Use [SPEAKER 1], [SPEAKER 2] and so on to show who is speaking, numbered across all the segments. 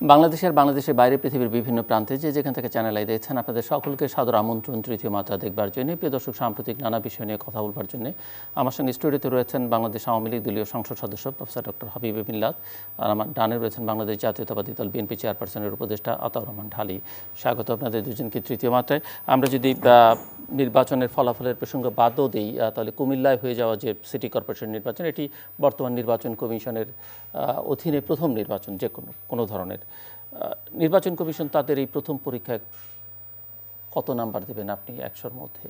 [SPEAKER 1] বাংলাদেশের বাংলাদেশের বাইরে পৃথিবীর বিভিন্ন প্রান্তে যে যেখান থেকে চ্যানেল আই দেখছেন, আপনাদের সকলকে সাদর আমন্ত্রণ, তৃতীয় মাত্রা দেখবার জন্য। প্রিয় দর্শক, সাম্প্রতিক নানা বিষয় নিয়ে কথা বলবার জন্য আমার সঙ্গে স্টুডিওতে রয়েছেন বাংলাদেশ আওয়ামী লীগ দলীয় সংসদ সদস্য প্রফেসর ডক্টর হাবিব মিল্লাত আর আমার ডানে রয়েছেন বাংলাদেশ জাতীয়তাবাদী দল বিএনপি চেয়ারপারসনের উপদেষ্টা আতাউর রহমান ঢালি। স্বাগত আপনাদের দুজনকে তৃতীয় মাত্রায়। আমরা যদি নির্বাচনের ফলাফলের প্রসঙ্গ বাদও দিই তাহলে কুমিল্লায় হয়ে যাওয়া যে সিটি কর্পোরেশন নির্বাচন, এটি বর্তমান নির্বাচন কমিশনের অধীনে প্রথম নির্বাচন যে কোনো কোনো ধরনের। নির্বাচন কমিশন তাদের এই প্রথম পরীক্ষায় কত নাম্বার দেবেন আপনি একশোর মধ্যে?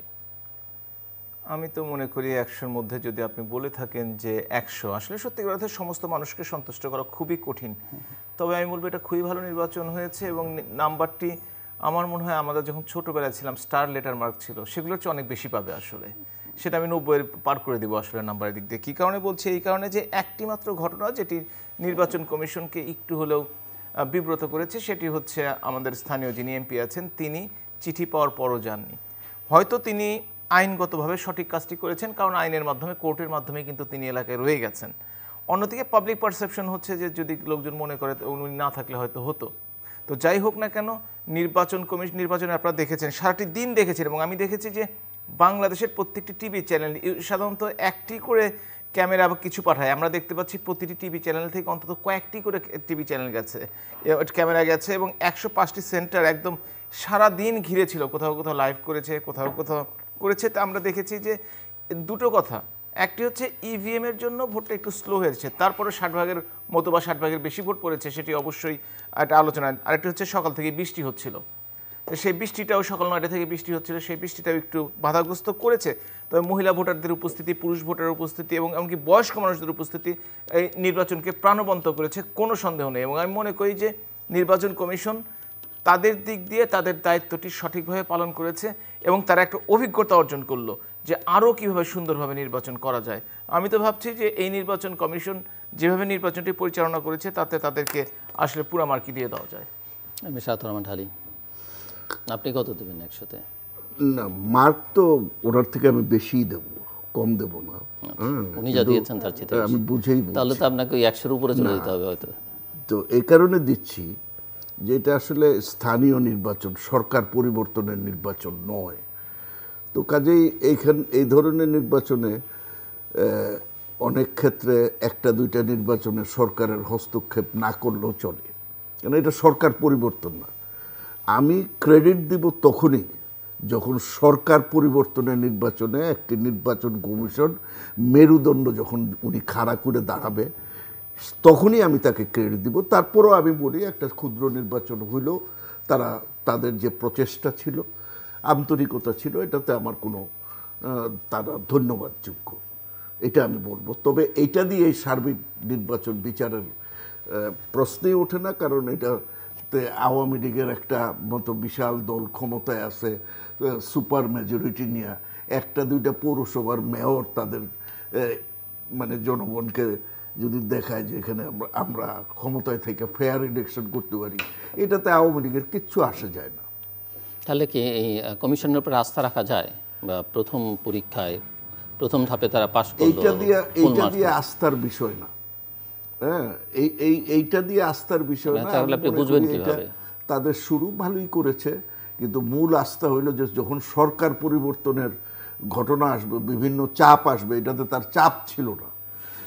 [SPEAKER 2] আমি তো মনে করি একশোর মধ্যে যদি আপনি বলে থাকেন যে একশো, আসলে সত্যি কথা সমস্ত মানুষকে সন্তুষ্ট করা খুবই কঠিন। তবে আমি বলব এটা খুবই ভালো নির্বাচন হয়েছে এবং নাম্বারটি আমার মনে হয় আমাদের যখন ছোটবেলায় ছিলাম, স্টার লেটার মার্ক ছিল সেগুলোর চেয়ে অনেক বেশি পাবে আসলে। সেটা আমি নব্বইয়ের পার করে দিব আসলে নাম্বারের দিক দিয়ে। কী কারণে বলছি? এই কারণে যে একটি মাত্র ঘটনা, যেটি নির্বাচন কমিশনকে একটু হলেও বিব্রত করেছে। সেটি হচ্ছে আমাদের স্থানীয় যিনি এমপি আছেন, তিনি চিঠি পাওয়ার পরও যাননি। হয়তো তিনি আইনগতভাবে সঠিক কাজটি করেছেন, কারণ আইনের মাধ্যমে, কোর্টের মাধ্যমে কিন্তু তিনি এলাকায় রয়ে গেছেন। অন্যদিকে পাবলিক পারসেপশন হচ্ছে যে, যদি লোকজন মনে করে উনি না থাকলে হয়তো হতো। তো যাই হোক না কেন, নির্বাচন কমিশন নির্বাচনে আপনারা দেখেছেন, সারাটি দিন দেখেছেন এবং আমি দেখেছি যে বাংলাদেশের প্রত্যেকটি টিভি চ্যানেল সাধারণত একটি করে ক্যামেরা বা কিছু পাঠায়। আমরা দেখতে পাচ্ছি প্রতিটি টিভি চ্যানেল থেকে অন্তত কয়েকটি করে টিভি চ্যানেল গেছে। ক্যামেরা গেছে এবং একশো পাঁচটি সেন্টার একদম সারা দিন ঘিরে ছিল কোথাও কোথাও লাইভ করেছে, কোথাও কোথাও করেছে। তা আমরা দেখেছি যে দুটো কথা। একটি হচ্ছে ইভিএমের জন্য ভোটটা একটু স্লো হয়েছে। তারপরে ষাট ভাগের মতো বা ষাট ভাগের বেশি ভোট পড়েছে, সেটি অবশ্যই একটা আলোচনা। আরেকটি হচ্ছে সকাল থেকে বৃষ্টি হচ্ছিল। সেই বৃষ্টিটাও সকাল নয়টা থেকে বৃষ্টি হচ্ছিল, সেই বৃষ্টিটাও একটু বাধাগ্রস্ত করেছে। তবে মহিলা ভোটারদের উপস্থিতি, পুরুষ ভোটারের উপস্থিতি এবং এমনকি বয়স্ক মানুষদের উপস্থিতি এই নির্বাচনকে প্রাণবন্ত করেছে, কোনো সন্দেহ নেই। এবং আমি মনে করি যে নির্বাচন কমিশন তাদের দিক দিয়ে তাদের দায়িত্বটি সঠিকভাবে পালন করেছে এবং তারা একটা অভিজ্ঞতা অর্জন করল যে আরও কীভাবে সুন্দরভাবে নির্বাচন করা যায়। আমি তো ভাবছি যে এই নির্বাচন কমিশন যেভাবে নির্বাচনটি পরিচালনা করেছে, তাতে তাদেরকে আসলে পুরা মার্কি দিয়ে দেওয়া যায়।
[SPEAKER 1] আমি রহমান ঢালি। আপনি কত দেবেন একশোতে
[SPEAKER 3] না মার্ক তো ওনার থেকে আমি বেশিই দেব কম দেব না। হ্যাঁ,
[SPEAKER 1] উনি যা দিয়েছেন তার চেয়ে
[SPEAKER 3] আমি বুঝেই।
[SPEAKER 1] তাহলে তো আপনাকে ওই একশোর উপরে চলে যেতে হবে হয়তো।
[SPEAKER 3] তো এই কারণে দিচ্ছি যে এটা আসলে স্থানীয় নির্বাচন সরকার পরিবর্তনের নির্বাচন নয়। তো কাজেই এইখান এই ধরনের নির্বাচনে অনেক ক্ষেত্রে একটা দুইটা নির্বাচনে সরকারের হস্তক্ষেপ না করলেও চলে। কেন এটা সরকার পরিবর্তন না। আমি ক্রেডিট দিব তখনই যখন সরকার পরিবর্তনের নির্বাচনে একটি নির্বাচন কমিশন মেরুদণ্ড যখন উনি খাড়া করে দাঁড়াবে, তখনই আমি তাকে ক্রেডিট দিব। তারপরও আমি বলি, একটা ক্ষুদ্র নির্বাচন হইলেও তারা, তাদের যে প্রচেষ্টা ছিল, আন্তরিকতা ছিল, এটাতে আমার কোনো তারা ধন্যবাদযোগ্য। এটা আমি বলব। তবে এটা দিয়ে সার্বিক নির্বাচন বিচারের প্রশ্নই ওঠে না, কারণ এটাতে আওয়ামী লীগের একটা মতো বিশাল দল ক্ষমতায় আছে সুপার মেজরিটি নিয়ে। একটা দুইটা পৌরসভার মেয়র তাদের মানে জনগণকে যদি দেখায় যে এখানে আমরা ক্ষমতায় থেকে ফেয়ার ইলেকশন করতে পারি এটাতে আওয়ামী লীগের কিচ্ছু আসে যায় না।
[SPEAKER 1] তাহলে কি এই কমিশনের উপর আস্থা রাখা যায়? বা প্রথম পরীক্ষায় প্রথম ধাপে তারা পাশ করল
[SPEAKER 3] এইটা দিয়ে এইটা দিয়ে আস্থার বিষয় না। হ্যাঁ এই এই এইটা দিয়ে আস্থার বিষয় না? তাদের শুরু ভালোই করেছে কিন্তু মূল আস্থা হইল যে যখন সরকার পরিবর্তনের ঘটনা আসবে বিভিন্ন চাপ আসবে এটাতে তার চাপ ছিল না।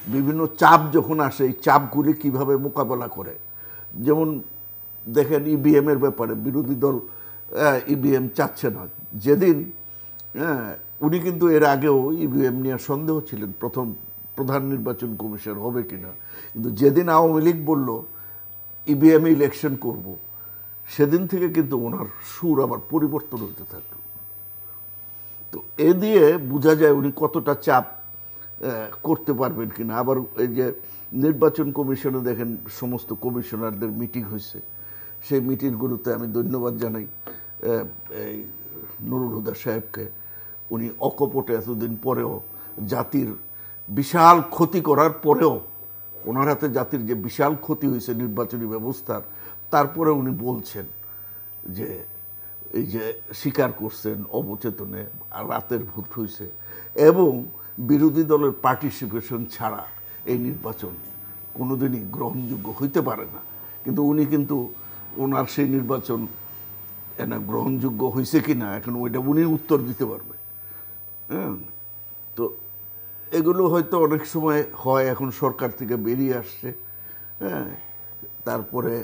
[SPEAKER 3] বিভিন্ন চাপ যখন আসে এই চাপগুলি কীভাবে মোকাবেলা করে? যেমন দেখেন ইভিএম এর ব্যাপারে বিরোধী দল ইভিএম চাচ্ছে না। যেদিন হ্যাঁ, উনি কিন্তু এর আগেও ইভিএম নিয়ে সন্দেহ ছিলেন প্রথম প্রধান নির্বাচন কমিশন হবে কিনা। কিন্তু যেদিন আওয়ামী লীগ বলল, ইভিএমে ইলেকশন করব, সেদিন থেকে কিন্তু ওনার সুর আবার পরিবর্তন হতে থাকল। তো এ দিয়ে বোঝা যায় উনি কতটা চাপ করতে পারবেন কিনা। আবার এই যে নির্বাচন কমিশনে দেখেন সমস্ত কমিশনারদের মিটিং হয়েছে। সেই মিটিংগুলোতে আমি ধন্যবাদ জানাই এই নুরুল হুদা সাহেবকে। উনি অকপটে এতদিন পরেও জাতির বিশাল ক্ষতি করার পরেও ওনার হাতে জাতির যে বিশাল ক্ষতি হয়েছে নির্বাচনী ব্যবস্থার তারপরে উনি বলছেন যে এই যে স্বীকার করছেন অবচেতনে রাতের ভোট হয়েছে এবং বিরোধী দলের পার্টিসিপেশন ছাড়া এই নির্বাচন কোনোদিনই গ্রহণযোগ্য হইতে পারে না। কিন্তু উনি কিন্তু ওনার সেই নির্বাচন এনা গ্রহণযোগ্য হয়েছে কি না এখন ওইটা উনি উত্তর দিতে পারবে। হ্যাঁ? তো এগুলো হয়তো অনেক সময় হয় এখন সরকার থেকে বেরিয়ে আসছে। হ্যাঁ তারপরে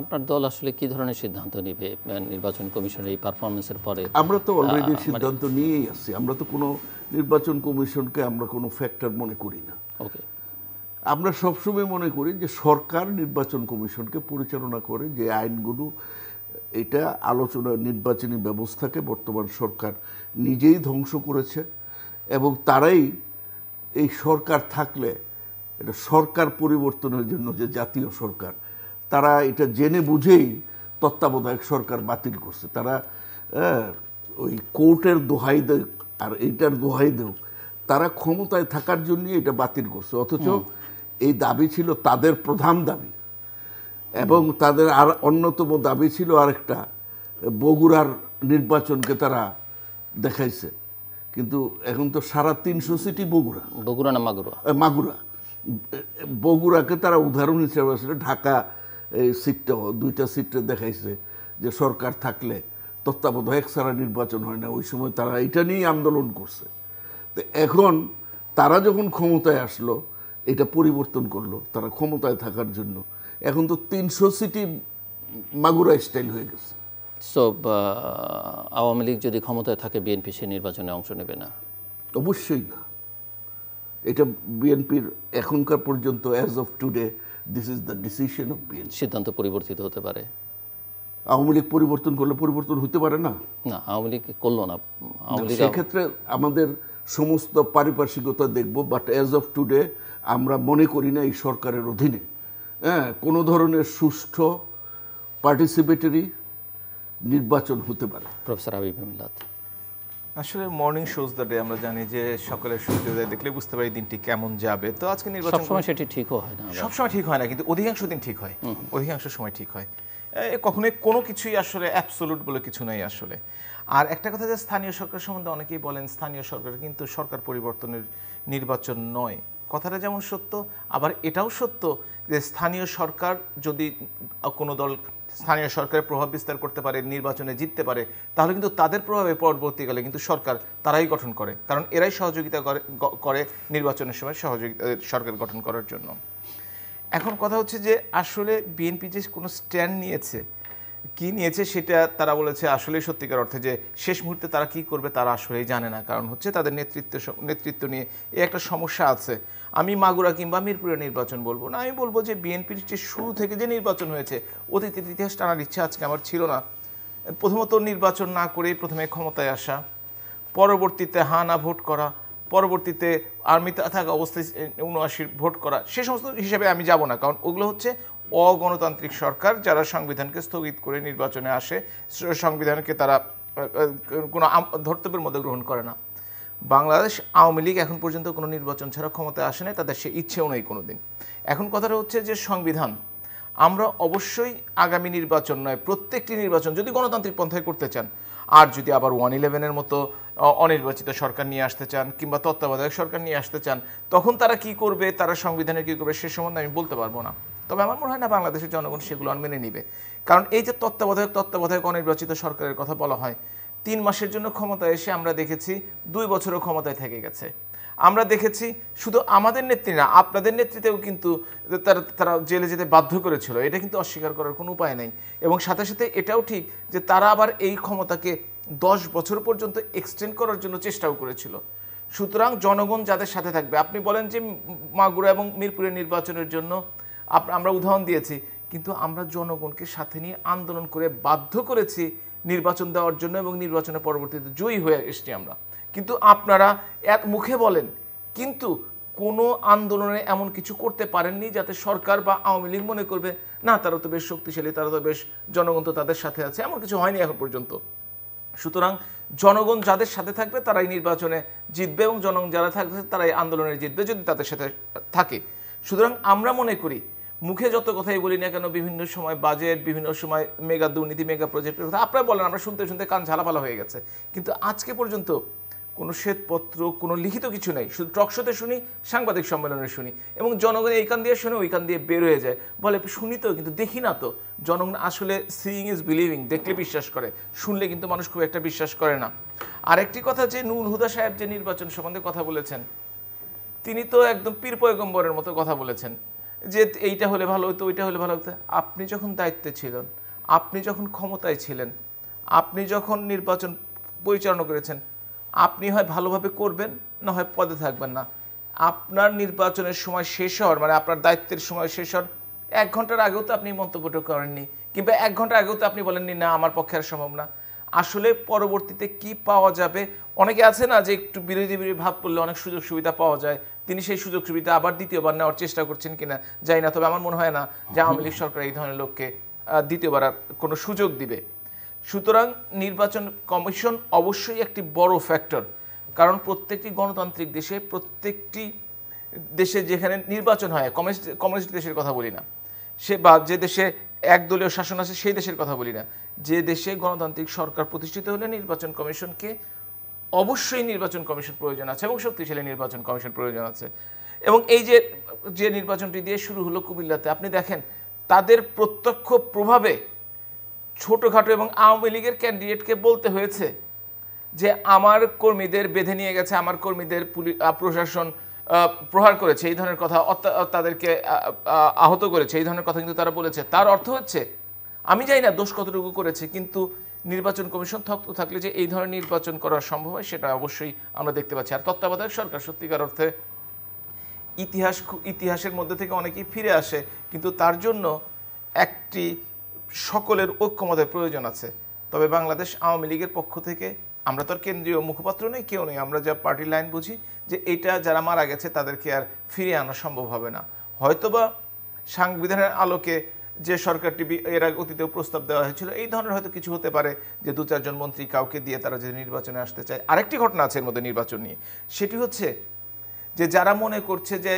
[SPEAKER 1] আপনার দল আসলে কি ধরনের সিদ্ধান্ত নেবে নির্বাচন কমিশনের এই পারফরমেন্সের পরে?
[SPEAKER 3] আমরা তো অলরেডি সিদ্ধান্ত নিয়েই আসছি আমরা তো কোনো নির্বাচন কমিশনকে আমরা কোনো ফ্যাক্টর মনে করি না।
[SPEAKER 1] ওকে
[SPEAKER 3] আমরা সবসময় মনে করি যে সরকার নির্বাচন কমিশনকে পরিচালনা করে যে আইনগুলো এটা আলোচনা নির্বাচনী ব্যবস্থাকে বর্তমান সরকার নিজেই ধ্বংস করেছে। এবং তারাই এই সরকার থাকলে এটা সরকার পরিবর্তনের জন্য যে জাতীয় সরকার তারা এটা জেনে বুঝেই তত্ত্বাবধায়ক সরকার বাতিল করছে। তারা ওই কোর্টের দোহাই দেয় আর এইটার দোহাই দেও তারা ক্ষমতায় থাকার জন্যই এটা বাতিল করছে। অথচ এই দাবি ছিল তাদের প্রধান দাবি এবং তাদের আর অন্যতম দাবি ছিল আরেকটা বগুড়ার নির্বাচনকে তারা দেখাইছে। কিন্তু এখন তো সারা তিনশো সিটি বগুড়া।
[SPEAKER 1] বগুড়া না মাগুরা?
[SPEAKER 3] মাগুরা। বগুড়াকে তারা উদাহরণ হিসেবে আসলে ঢাকা এই সিটটা দুইটা সিটে দেখাইছে যে সরকার থাকলে তত্ত্বাবধায়ক ছাড়া নির্বাচন হয় না ওই সময় তারা এটা নিয়েই আন্দোলন করছে। তো এখন তারা যখন ক্ষমতায় আসলো এটা পরিবর্তন করল তারা ক্ষমতায় থাকার জন্য। এখন তো তিনশো সিটি মাগুরা স্টাইল হয়ে গেছে।
[SPEAKER 1] সো আওয়ামী লীগ যদি ক্ষমতায় থাকে বিএনপি সেই নির্বাচনে অংশ নেবে না।
[SPEAKER 3] অবশ্যই না। এটা বিএনপির এখনকার পর্যন্ত as of today this is the decision of BNP
[SPEAKER 1] সিদ্ধান্ত পরিবর্তিত হতে পারে।
[SPEAKER 3] আওয়ামী লীগ পরিবর্তন করলে পরিবর্তন হতে পারে না?
[SPEAKER 1] না আওয়ামী লীগ করল না। আওয়ামী লীগ
[SPEAKER 3] সেক্ষেত্রে আমাদের সমস্ত পারিপার্শ্বিকতা দেখব বাট অ্যাজ অফ টুডে আমরা মনে করি না এই সরকারের অধীনে। হ্যাঁ কোনো ধরনের সুষ্ঠু পার্টিসিপেটরি নির্বাচন হতে পারে।
[SPEAKER 1] প্রফেসর হাবিব মিল্লাত
[SPEAKER 2] আসলে মর্নিং শোজ দ্য ডে আমরা জানি যে সকালের সূর্যোদয় দেখলে বুঝতে পারি দিনটি কেমন যাবে। তো আজকে নির্বাচন
[SPEAKER 1] সবসময় সেটি ঠিকও হয় না।
[SPEAKER 2] সবসময় ঠিক হয় না কিন্তু অধিকাংশ দিন ঠিক হয়। অধিকাংশ সময় ঠিক হয়। এ, কখনোই কোনো কিছুই আসলে অ্যাবসোলুট বলে কিছু নাই আসলে। আর একটা কথা যে স্থানীয় সরকার সম্বন্ধে অনেকেই বলেন স্থানীয় সরকার কিন্তু সরকার পরিবর্তনের নির্বাচন নয়। কথাটা যেমন সত্য আবার এটাও সত্য যে স্থানীয় সরকার যদি কোনো দল স্থানীয় সরকারের প্রভাব বিস্তার করতে পারে, নির্বাচনে জিততে পারে, তাহলে কিন্তু তাদের প্রভাবে পরবর্তীকালে কিন্তু সরকার তারাই গঠন করে। কারণ এরাই সহযোগিতা করে নির্বাচনের সময় সহযোগিতা সরকার গঠন করার জন্য। এখন কথা হচ্ছে যে, আসলে বিএনপি যে কোনো স্ট্যান্ড নিয়েছে, কি নিয়েছে সেটা তারা বলেছে আসলে সত্যিকার অর্থে যে, শেষ মুহূর্তে তারা কি করবে তারা আসলেই জানে না। কারণ হচ্ছে তাদের নেতৃত্ব নেতৃত্ব নিয়ে এই একটা সমস্যা আছে। আমি মাগুরা কিংবা মিরপুরের নির্বাচন বলব না, আমি বলব যে বিএনপির যে শুরু থেকে যে নির্বাচন হয়েছে, অতীতের ইতিহাস টানার ইচ্ছা আজকে আমার ছিল না। প্রথমত নির্বাচন না করেই প্রথমে ক্ষমতায় আসা, পরবর্তীতে হা না ভোট করা, পরবর্তীতে আর্মিতে থাকা অবস্থায় উনআশির ভোট করা, সে সমস্ত হিসাবে আমি যাব না, কারণ ওগুলো হচ্ছে অগণতান্ত্রিক সরকার যারা সংবিধানকে স্থগিত করে নির্বাচনে আসে সংবিধানকে তারা কোনো ধর্তব্যের মধ্যে গ্রহণ করে না। বাংলাদেশ আওয়ামী লীগ এখন পর্যন্ত কোনো নির্বাচন ছাড়া ক্ষমতায় আসে নাই, তাদের সে ইচ্ছেও নেই কোনো দিন এখন কথাটা হচ্ছে যে সংবিধান, আমরা অবশ্যই আগামী নির্বাচন নয়, প্রত্যেকটি নির্বাচন যদি গণতান্ত্রিক পন্থায় করতে চান, আর যদি আবার ওয়ান ইলেভেনের মতো অনির্বাচিত সরকার নিয়ে আসতে চান কিংবা তত্ত্বাবধায়ক সরকার নিয়ে আসতে চান, তখন তারা কি করবে, তারা সংবিধানে কী করবে সে সম্বন্ধে আমি বলতে পারব না। তবে আমার মনে হয় না বাংলাদেশের জনগণ সেগুলো আর মেনে নিবে। কারণ এই যে তত্ত্বাবধায়ক তত্ত্বাবধায়ক, অনির্বাচিত সরকারের কথা বলা হয় তিন মাসের জন্য ক্ষমতায় এসে আমরা দেখেছি দুই বছরও ক্ষমতায় থেকে গেছে। আমরা দেখেছি শুধু আমাদের নেত্রী না, আপনাদের নেতৃত্বেও কিন্তু তারা তারা জেলে যেতে বাধ্য করেছিল। এটা কিন্তু অস্বীকার করার কোনো উপায় নাই। এবং সাথে সাথে এটাও ঠিক যে তারা আবার এই ক্ষমতাকে দশ বছর পর্যন্ত এক্সটেন্ড করার জন্য চেষ্টাও করেছিল। সুতরাং জনগণ যাদের সাথে থাকবে, আপনি বলেন যে মাগুরা এবং মিরপুরের নির্বাচনের জন্য আমরা উদাহরণ দিয়েছি, কিন্তু আমরা জনগণকে সাথে নিয়ে আন্দোলন করে বাধ্য করেছি নির্বাচন দেওয়ার জন্য এবং নির্বাচনের পরবর্তীতে জয়ী হয়ে এসছি আমরা। কিন্তু আপনারা এক মুখে বলেন, কিন্তু কোনো আন্দোলনে এমন কিছু করতে পারেননি যাতে সরকার বা আওয়ামী লীগ মনে করবে, না, তারা তো বেশ শক্তিশালী, তারা তো বেশ জনগণ তো তাদের সাথে আছে। এমন কিছু হয়নি এখন পর্যন্ত। সুতরাং জনগণ যাদের সাথে থাকবে, তারাই নির্বাচনে জিতবে এবং জনগণ যারা থাকবে, তারাই আন্দোলনে জিতবে যদি তাদের সাথে থাকে। সুতরাং আমরা মনে করি মুখে যত কথাই বলি না কেন, বিভিন্ন সময় বাজেট বিভিন্ন সময় মেগা দুর্নীতি মেগা প্রজেক্টের কথা আপনারা বলেন, আমরা শুনতে শুনতে কান ঝালাপালা হয়ে গেছে। কিন্তু আজকে পর্যন্ত কোনো শ্বেতপত্র, কোনো লিখিত কিছু নেই। শুধু টকশোতে শুনি, সাংবাদিক সম্মেলনে শুনি। এবং জনগণ এই কান দিয়ে শুনে ওই কান দিয়ে বের হয়ে যায়। বলে শুনি তো, কিন্তু দেখি না তো। জনগণ আসলে সিইং ইজ বিলিভিং দেখলে বিশ্বাস করে। শুনলে কিন্তু মানুষ খুব একটা বিশ্বাস করে না। আরেকটি কথা যে নুল হুদা সাহেব যে নির্বাচন সম্বন্ধে কথা বলেছেন, তিনি তো একদম পীর পয়গম্বরের মতো কথা বলেছেন। যে এইটা হলে ভালো হতো, ওইটা হলে ভালো হতো। আপনি যখন দায়িত্বে ছিলেন, আপনি যখন ক্ষমতায় ছিলেন, আপনি যখন নির্বাচন পরিচালনা করেছেন, আপনি হয় ভালোভাবে করবেন না হয় পদে থাকবেন না। আপনার নির্বাচনের সময় শেষ হওয়ার মানে আপনার দায়িত্বের সময় শেষ হওয়ার, এক ঘণ্টার আগেও তো আপনি মন্তব্যটা করেননি। কিংবা এক ঘণ্টা আগেও তো আপনি বলেননি, না, আমার পক্ষে আর সম্ভব না। আসলে পরবর্তীতে কি পাওয়া যাবে, অনেকে আছে না যে একটু বিরোধী বিরোধী ভাব করলে অনেক সুযোগ সুবিধা পাওয়া যায় তিনি সেই সুযোগ সুবিধা আবার দ্বিতীয়বার নেওয়ার চেষ্টা করছেন কিনা জানি না, তবে আমার মনে হয় না যে আওয়ামী লীগ সরকার এই ধরনের লোককে দ্বিতীয়বার আর কোনো সুযোগ দিবে। সুতরাং নির্বাচন কমিশন অবশ্যই একটি বড় ফ্যাক্টর কারণ প্রত্যেকটি গণতান্ত্রিক দেশে, প্রত্যেকটি দেশে যেখানে নির্বাচন হয়, কমিউনিস্ট কমিউনিস্ট দেশের কথা বলি না, সে বা যে দেশে একদলীয় শাসন আছে সেই দেশের কথা বলি না। যে দেশে গণতান্ত্রিক সরকার প্রতিষ্ঠিত হলে নির্বাচন কমিশনকে অবশ্যই নির্বাচন কমিশন প্রয়োজন আছে এবং শক্তিশালী নির্বাচন কমিশন প্রয়োজন আছে। এবং এই যে যে নির্বাচনটি দিয়ে শুরু হলো কুমিল্লাতে আপনি দেখেন তাদের প্রত্যক্ষ প্রভাবে ছোটোখাটো এবং আওয়ামী লীগের ক্যান্ডিডেটকে বলতে হয়েছে যে আমার কর্মীদের বেঁধে নিয়ে গেছে আমার কর্মীদের প্রশাসন প্রহার করেছে। এই ধরনের কথা তাদেরকে আহ, আহ, আহত করেছে। এই ধরনের কথা কিন্তু তারা বলেছে। তার অর্থ হচ্ছে আমি জানি না দোষ কতটুকু করেছে কিন্তু নির্বাচন কমিশন থক্ত থাকলে যে এই ধরনের নির্বাচন করা সম্ভব হয়, সেটা অবশ্যই আমরা দেখতে পাচ্ছি। আর তত্ত্বাবধায়ক সরকার সত্যিকার অর্থে ইতিহাস ইতিহাসের মধ্যে থেকে অনেকেই ফিরে আসে, কিন্তু তার জন্য একটি সকলের ঐক্যমতের প্রয়োজন আছে। তবে বাংলাদেশ আওয়ামী লীগের পক্ষ থেকে আমরা তো আর কেন্দ্রীয় মুখপাত্র নেই, কেউ নেই। আমরা যা পার্টি লাইন বুঝি যে এটা যারা মারা গেছে, তাদেরকে আর ফিরিয়ে আনা সম্ভব হবে না। হয়তোবা সাংবিধানের আলোকে যে সরকারটি এর আগে অতীতেও প্রস্তাব দেওয়া হয়েছিল, এই ধরনের হয়তো কিছু হতে পারে যে দু চারজন মন্ত্রী কাউকে দিয়ে তারা যদি নির্বাচনে আসতে চায়। আরেকটি ঘটনা আছে এর মধ্যে নির্বাচন নিয়ে। সেটি হচ্ছে যে যারা মনে করছে যে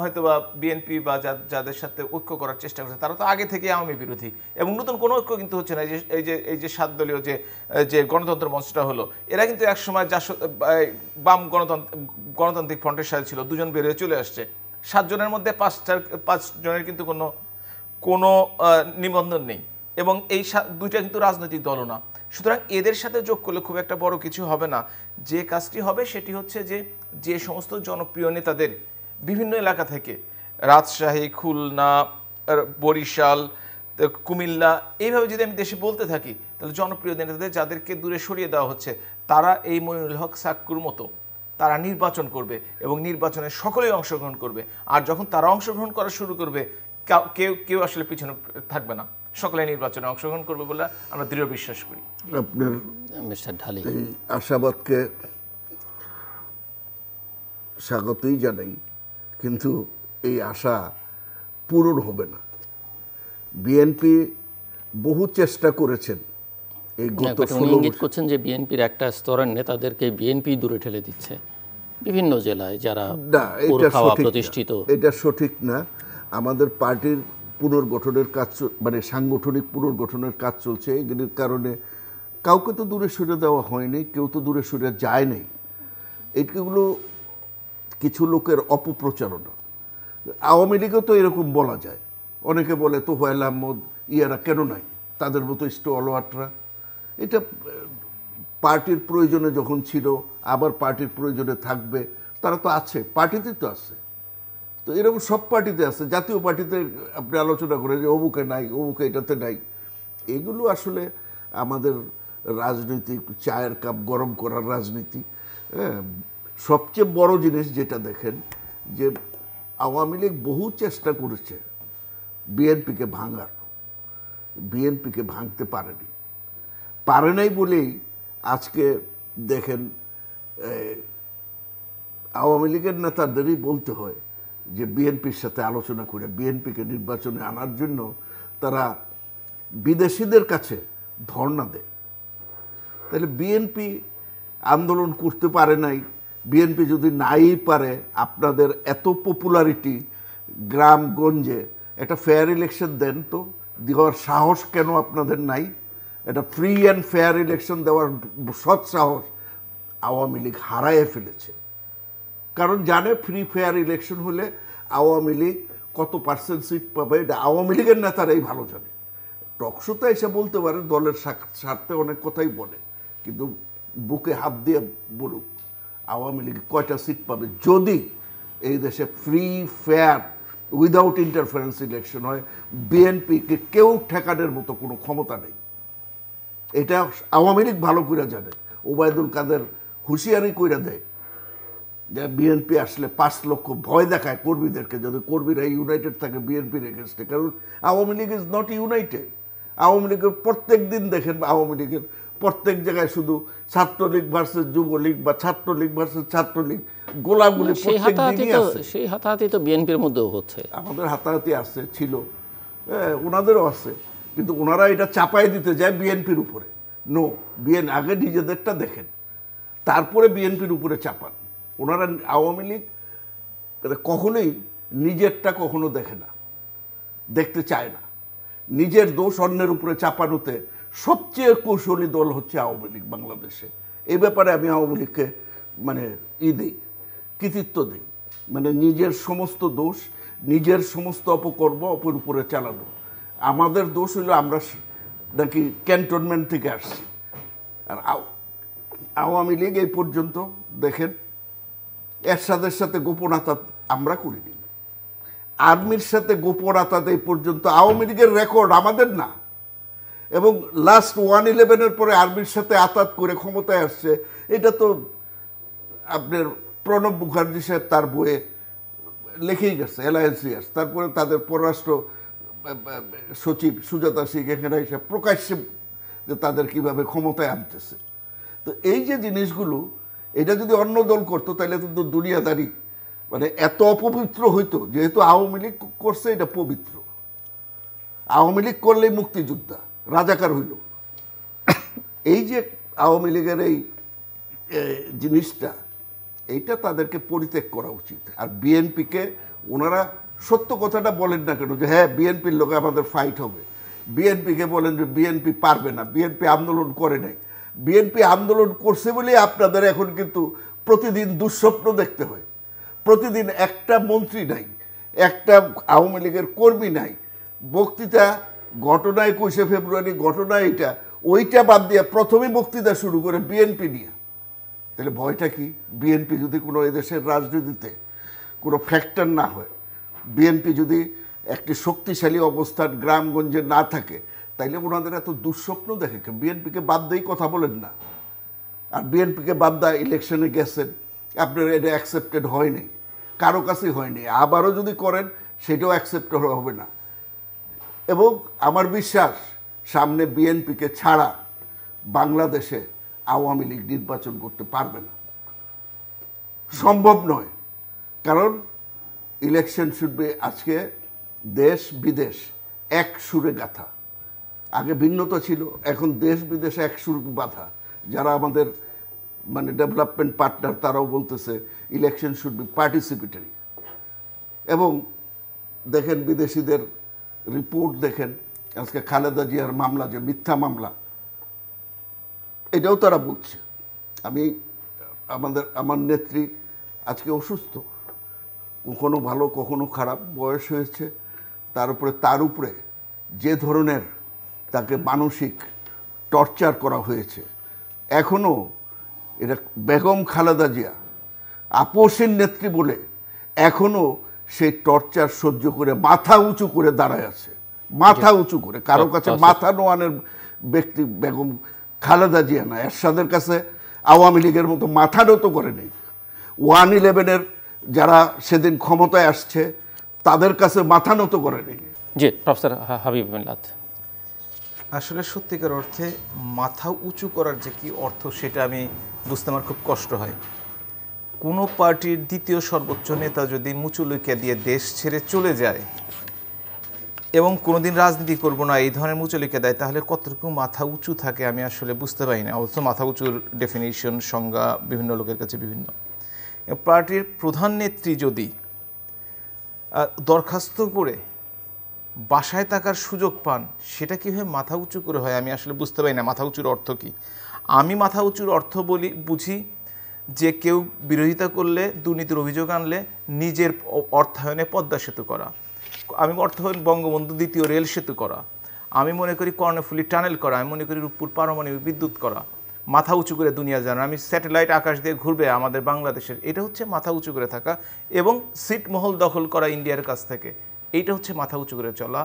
[SPEAKER 2] হয়তো বা বিএনপি বা যাদের সাথে ঐক্য করার চেষ্টা করছে, তারা তো আগে থেকে আওয়ামী বিরোধী। এবং নতুন কোনো ঐক্য কিন্তু হচ্ছে না। এই যে এই যে এই যে সাত দলীয় যে যে গণতন্ত্র মঞ্চটা হলো, এরা কিন্তু একসময় যা বাম গণতন্ত্র, গণতান্ত্রিক ফ্রন্টের সাথে ছিল, দুজন বেরিয়ে চলে আসছে। সাতজনের মধ্যে পাঁচটার পাঁচ জনের কিন্তু কোনো কোনো নিবন্ধন নেই। এবং এই দুইটা কিন্তু রাজনৈতিক দলও না। সুতরাং এদের সাথে যোগ করলে খুব একটা বড় কিছু হবে না। যে কাজটি হবে সেটি হচ্ছে যে যে সমস্ত জনপ্রিয় নেতাদের বিভিন্ন এলাকা থেকে, রাজশাহী, খুলনা বরিশাল কুমিল্লা, এইভাবে যদি আমি দেশে বলতে থাকি, তাহলে জনপ্রিয় নেতাদের যাদেরকে দূরে সরিয়ে দেওয়া হচ্ছে, তারা এই মইনুল হক সাক্কুর মতো তারা নির্বাচন করবে এবং নির্বাচনে সকলেই অংশগ্রহণ করবে। আর যখন তারা অংশগ্রহণ করা শুরু করবে কাউ- কেউ আসলে পিছনে থাকবে না। সকলে নির্বাচনে অংশগ্রহণ করবে বলে আমরা দৃঢ় বিশ্বাস করি।
[SPEAKER 3] আপনার
[SPEAKER 1] মিস্টার ঢালি।
[SPEAKER 3] এই আশাবাদকে স্বাগতই জানাই কিন্তু এই আশা পূরণ হবে না। বিএনপি বহু চেষ্টা করেছেন এই গত
[SPEAKER 1] ইঙ্গিত করছেন যে বিএনপির একটা স্তরের নেতাদেরকে বিএনপি দূরে ঠেলে দিচ্ছে। বিভিন্ন জেলায় যারা
[SPEAKER 3] না এটা সঠিক
[SPEAKER 1] প্রতিষ্ঠিত।
[SPEAKER 3] এটা সঠিক না। আমাদের পার্টির পুনর্গঠনের কাজ মানে সাংগঠনিক পুনর্গঠনের কাজ চলছে, এগুলির কারণে কাউকে তো দূরে সরে দেওয়া হয়নি, কেউ তো দূরে সরে যায় নাই। এইগুলো কিছু লোকের অপপ্রচারণা। আওয়ামী লীগও তো এরকম বলা যায়। অনেকে বলে তো হোয়াল আহমদ, ইয়ারা কেন নাই? তাদের মতো স্টো অলওয়াটরা এটা, পার্টির প্রয়োজনে যখন ছিল, আবার পার্টির প্রয়োজনে থাকবে, তারা তো আছে, পার্টিতে তো আছে। তো এরকম সব পার্টিতে আছে, জাতীয় পার্টিতে আপনি আলোচনা করেন যে অমুকে নাই, অমুকে এটাতে নাই। এগুলো আসলে আমাদের রাজনৈতিক চায়ের কাপ গরম করার রাজনীতি হ্যাঁ? সবচেয়ে বড় জিনিস যেটা দেখেন যে আওয়ামী লীগ বহু চেষ্টা করেছে বিএনপিকে ভাঙার। বিএনপিকে ভাঙতে পারেনি। পারে নাই বলেই আজকে দেখেন আওয়ামী লীগের নেতাদেরই বলতে হয় যে বিএনপির সাথে আলোচনা করে বিএনপিকে নির্বাচনে আনার জন্য তারা বিদেশিদের কাছে ধর্ণা দেয়। তাহলে বিএনপি আন্দোলন করতে পারে নাই। বিএনপি যদি নাই পারে, আপনাদের এত পপুলারিটি গ্রামগঞ্জে, একটা ফেয়ার ইলেকশন দেন তো, দেওয়ার সাহস কেন আপনাদের নাই? এটা ফ্রি অ্যান্ড ফেয়ার ইলেকশন দেওয়ার সৎ সাহস আওয়ামী লীগ হারায়ে ফেলেছে। কারণ জানে ফ্রি ফেয়ার ইলেকশন হলে আওয়ামী লীগ কত পার্সেন্ট সিট পাবে? এটা আওয়ামী লীগের নেতারাই ভালো জানে। টকশোতে এসে বলতে পারে, দলের স্বার্থ- অনেক কথাই বলে, কিন্তু বুকে হাত দিয়ে বলুক, আওয়ামী লীগ কয়টা সিট পাবে? যদি এই দেশে free fair without interference election হয় বিএনপিকে কেউ ঠেকানোর মতো কোনো ক্ষমতা নেই। এটা আওয়ামী লীগ ভালো করে জানে। ওবায়দুল কাদের হুঁশিয়ারি কইরা দেয় যে বিএনপি আসলে পাঁচ লক্ষ ভয় দেখায় কর্মীদেরকে যদি কর্মীরা ইউনাইটেড থাকে বিএনপির এগেনস্টে কারণ Awami League is not united Awami লীগের প্রত্যেক দিন দেখেন আওয়ামী লীগের প্রত্যেক জায়গায় শুধু ছাত্রলীগ ভার্সেস যুবলীগ বা ছাত্রলীগ ভার্সেস ছাত্রলীগ গোলাগুলি
[SPEAKER 1] সেই
[SPEAKER 3] প্রত্যেক
[SPEAKER 1] হাতাহাতি
[SPEAKER 3] দিনই
[SPEAKER 1] তো
[SPEAKER 3] আছে
[SPEAKER 1] সেই হাতাহাতি তো বিএনপির মধ্যেও হচ্ছে।
[SPEAKER 3] আমাদের হাতাহাতি আছে ছিল। হ্যাঁ, ওনাদেরও আছে। কিন্তু ওনারা এটা চাপাই দিতে যায় বিএনপির উপরে। নো বিএন আগে নিজেদেরটা দেখেন। তারপরে বিএনপির উপরে চাপান। ওনারা আওয়ামী লীগ কখনোই নিজেরটা কখনো দেখে না, দেখতে চায় না। নিজের দোষ অন্যের উপরে চাপানোতে সবচেয়ে কৌশলী দল হচ্ছে আওয়ামী লীগ বাংলাদেশে। এই ব্যাপারে আমি আওয়ামী লীগকে মানে ই দিই, কৃতিত্ব দিই। মানে নিজের সমস্ত দোষ, নিজের সমস্ত অপকর্ম অপর উপরে চালানো। আমাদের দোষ হলো আমরা নাকি ক্যান্টনমেন্ট থেকে আসছি। আর আওয়ামী লীগ এই পর্যন্ত দেখেন এরশাদের সাথে গোপনাতা আমরা করিনি। আর্মির সাথে গোপনাতা এই পর্যন্ত আওয়ামী লীগের রেকর্ড আমাদের না। এবং লাস্ট ওয়ান ইলেভেনের পরে আর্মির সাথে আতাত করে ক্ষমতায় আসছে, এটা তো আপনার প্রণব মুখার্জি সাহেব তার বইয়ে লিখেই গেছে অ্যালায়েন্স ইয়ার্স তারপরে তাদের পররাষ্ট্র সচিব সুজাতা সিং এখানে এসে প্রকাশ্যে যে তাদের কীভাবে ক্ষমতায় আনতেছে। তো এই যে জিনিসগুলো এটা যদি অন্য দল করতো, তাহলে কিন্তু দুনিয়াদারি মানে এত অপবিত্র হইতো, যেহেতু আওয়ামী লীগ করছে, এটা পবিত্র। আওয়ামী লীগ করলেই মুক্তিযোদ্ধা, রাজাকার হইল। এই যে আওয়ামী লীগের এই জিনিসটা, এইটা তাদেরকে পরিত্যাগ করা উচিত। আর বিএনপিকে ওনারা সত্য কথাটা বলেন না কেন, যে হ্যাঁ বিএনপির লোকে আমাদের ফাইট হবে। বিএনপিকে বলেন যে বিএনপি পারবে না, বিএনপি আন্দোলন করে নাই। বিএনপি আন্দোলন করছে বলেই আপনাদের এখন কিন্তু প্রতিদিন দুঃস্বপ্ন দেখতে হয়। প্রতিদিন একটা মন্ত্রী নাই, একটা আওয়ামী লীগের কর্মী নাই। বক্তৃতা ঘটনা একুশে ফেব্রুয়ারি ঘটনা এটা, ওইটা বাদ দিয়ে প্রথমে বক্তৃতা শুরু করে বিএনপি নিয়ে। তাহলে ভয়টা কি? বিএনপি যদি কোনো এদেশের রাজনীতিতে কোনো ফ্যাক্টর না হয় বিএনপি যদি একটি শক্তিশালী অবস্থান গ্রামগঞ্জে না থাকে তাইলে ওনাদের এত দুঃস্বপ্ন দেখে বিএনপিকে বাদ দিয়েই কথা বলেন না। আর বিএনপিকে বাদ দেয় ইলেকশনে গেছেন, আপনার এটা অ্যাকসেপ্টেড হয়নি, কারও কাছেই হয়নি। আবারও যদি করেন, সেটাও অ্যাকসেপ্টেড হবে না। এবং আমার বিশ্বাস, সামনে বিএনপিকে ছাড়া বাংলাদেশে আওয়ামী লীগ নির্বাচন করতে পারবে না। সম্ভব নয়। কারণ ইলেকশন বি আজকে দেশ বিদেশ, এক সুরে গাথা। আগে ভিন্নতা ছিল, এখন দেশ বিদেশে এক সুর বাধা। যারা আমাদের মানে ডেভেলপমেন্ট পার্টনার তারাও বলতেছে ইলেকশন শুড বি পার্টিসিপেটরি এবং দেখেন, বিদেশিদের রিপোর্ট দেখেন, আজকে খালেদা জিয়ার মামলা, যে মিথ্যা মামলা, এটাও তারা বলছে। আমি, আমাদের, আমার নেত্রী আজকে অসুস্থ। কখনো ভালো, কখনো খারাপ, বয়স হয়েছে, তার উপরে তার উপরে যে ধরনের তাকে মানসিক টর্চার করা হয়েছে। এখনও এটা বেগম খালেদা জিয়া আপোষের নেত্রী বলে এখনও সেই টর্চার সহ্য করে মাথা উঁচু করে দাঁড়ায় আছে। মাথা উঁচু করে। কারও কাছে মাথা নোয়ানের ব্যক্তি বেগম খালেদা জিয়া না। এরশাদের কাছে আওয়ামী লীগের মতো মাথা নত করে নেই। ওয়ান ইলেভেনের যারা সেদিন ক্ষমতায় আসছে তাদের কাছে মাথা নত করে নেই।
[SPEAKER 1] জি প্রফেসর হাবিব মিল্লাত
[SPEAKER 2] আসলে সত্যিকার অর্থে মাথা উঁচু করার যে কি অর্থ সেটা আমি বুঝতে আমার খুব কষ্ট হয়। কোনো পার্টির দ্বিতীয় সর্বোচ্চ নেতা যদি মুচুলিকা দিয়ে দেশ ছেড়ে চলে যায় এবং কোনোদিন রাজনীতি করব না, এই ধরনের মুচলিকা দেয়, তাহলে কতটুকু মাথা উঁচু থাকে আমি আসলে বুঝতে পারি না। অবশ্য মাথা উঁচুর ডেফিনিশন সংজ্ঞা বিভিন্ন লোকের কাছে বিভিন্ন। পার্টির প্রধান নেত্রী যদি দরখাস্ত করে বাসায় থাকার সুযোগ পান, সেটা কীভাবে মাথা উঁচু করে হয় আমি আসলে বুঝতে পারি না, মাথা উঁচুর অর্থ কী? আমি মাথা উঁচুর অর্থ বলি, বুঝি যে কেউ বিরোধিতা করলে, দুর্নীতির অভিযোগ আনলে নিজের অর্থায়নে পদ্মা সেতু করা। আমি অর্থায়ন বঙ্গবন্ধু দ্বিতীয় রেল সেতু করা। আমি মনে করি কর্ণফুলি টানেল করা। আমি মনে করি রূপপুর পারমাণবিক বিদ্যুৎ করা। মাথা উঁচু করে দুনিয়া জানা। আমি স্যাটেলাইট আকাশ দিয়ে ঘুরবে আমাদের বাংলাদেশের। এটা হচ্ছে মাথা উঁচু করে থাকা এবং সিটমহল দখল করা ইন্ডিয়ার কাছ থেকে। এইটা হচ্ছে মাথা উঁচু করে চলা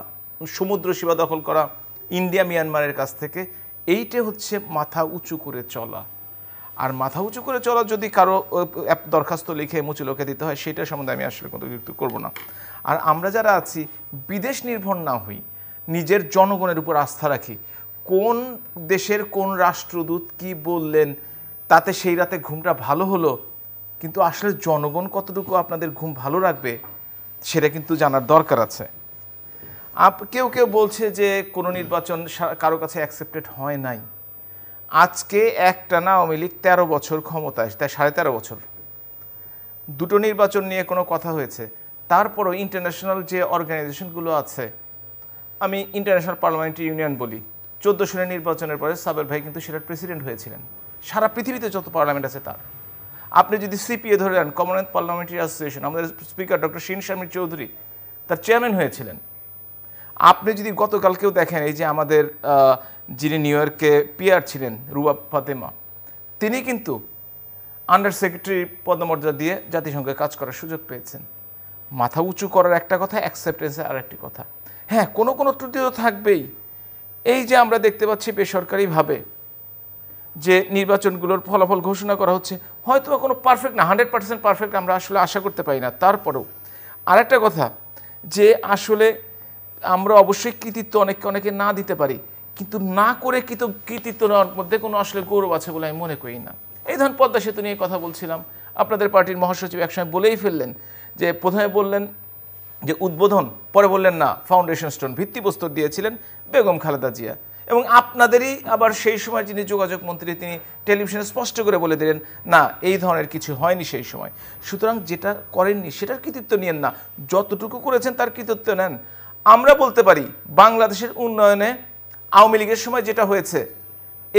[SPEAKER 2] সমুদ্র সীমা দখল করা, ইন্ডিয়া, মিয়ানমারের কাছ থেকে এইটা হচ্ছে মাথা উঁচু করে চলা। আর মাথা উঁচু করে চলা যদি কারও দরখাস্ত লিখে মুচু লোকে দিতে হয়, সেটা সম্বন্ধে আমি আসলে কোনো কিছু করব না। আর আমরা যারা আছি, বিদেশ নির্ভর না হই, নিজের জনগণের উপর আস্থা রাখি, কোন দেশের কোন রাষ্ট্রদূত কি বললেন, তাতে সেই রাতে ঘুমটা ভালো হলো, কিন্তু আসলে জনগণ কতটুকু আপনাদের ঘুম ভালো রাখবে সেটা কিন্তু জানার দরকার আছে। আপ, কেউ কেউ বলছে যে কোনো নির্বাচন কারও কাছে অ্যাকসেপ্টেড হয় নাই। আজকে একটানা আওয়ামী লীগ তেরো বছর ক্ষমতায় তাই সাড়ে তেরো বছর। দুটো নির্বাচন নিয়ে কোনো কথা হয়েছে। তারপরও ইন্টারন্যাশনাল যে অর্গানাইজেশনগুলো আছে, আমি ইন্টারন্যাশনাল পার্লামেন্টারি ইউনিয়ন বলি। চোদ্দ সালের নির্বাচনের পরে সাবের ভাই কিন্তু সেটার প্রেসিডেন্ট হয়েছিলেন। সারা পৃথিবীতে যত পার্লামেন্ট আছে তার। আপনি যদি সিপিএ ধরে নেন কমনওয়েলথ পার্লামেন্টারি অ্যাসোসিয়েশন আমাদের স্পিকার ডক্টর শিন শামির চৌধুরী তার চেয়ারম্যান হয়েছিলেন। আপনি যদি গতকালকেও দেখেন, এই যে আমাদের যিনি নিউ ইয়র্কে পিয়ার ছিলেন, রুবা ফাতেমা, তিনি কিন্তু আন্ডার সেক্রেটারি পদমর্যাদা দিয়ে জাতিসংঘে কাজ করার সুযোগ পেয়েছেন। মাথা উঁচু করার একটা কথা অ্যাকসেপ্টেন্সের আর একটি কথা। হ্যাঁ কোনো কোনো ত্রুটি তো থাকবেই। এই যে আমরা দেখতে পাচ্ছি বেসরকারিভাবে যে নির্বাচনগুলোর ফলাফল ঘোষণা করা হচ্ছে হয়তো কোনো পারফেক্ট না হান্ড্রেড পার্সেন্ট পারফেক্ট আমরা আসলে আশা করতে পারি না। তারপরেও আরেকটা কথা যে আসলে আমরা অবশ্যই কৃতিত্ব অনেককে অনেকে না দিতে পারি, কিন্তু না করে কৃত, কৃতিত্ব নেওয়ার মধ্যে কোনো আসলে গৌরব আছে বলে আমি মনে করি না। এই ধরুন পদ্মা সেতু নিয়ে কথা বলছিলাম। আপনাদের পার্টির মহাসচিব একসময় বলেই ফেললেন যে প্রথমে বললেন যে উদ্বোধন, পরে বললেন না ফাউন্ডেশন স্টোন ভিত্তিপ্রস্তর দিয়েছিলেন বেগম খালেদা জিয়া। এবং আপনাদেরই আবার সেই সময় যিনি যোগাযোগ মন্ত্রী, তিনি টেলিভিশনে স্পষ্ট করে বলে দিলেন, না, এই ধরনের কিছু হয়নি সেই সময়। সুতরাং যেটা করেননি, সেটার কৃতিত্ব নিয়েন না। যতটুকু করেছেন, তার কৃতিত্ব নেন। আমরা বলতে পারি, বাংলাদেশের উন্নয়নে আওয়ামী লীগের সময় যেটা হয়েছে,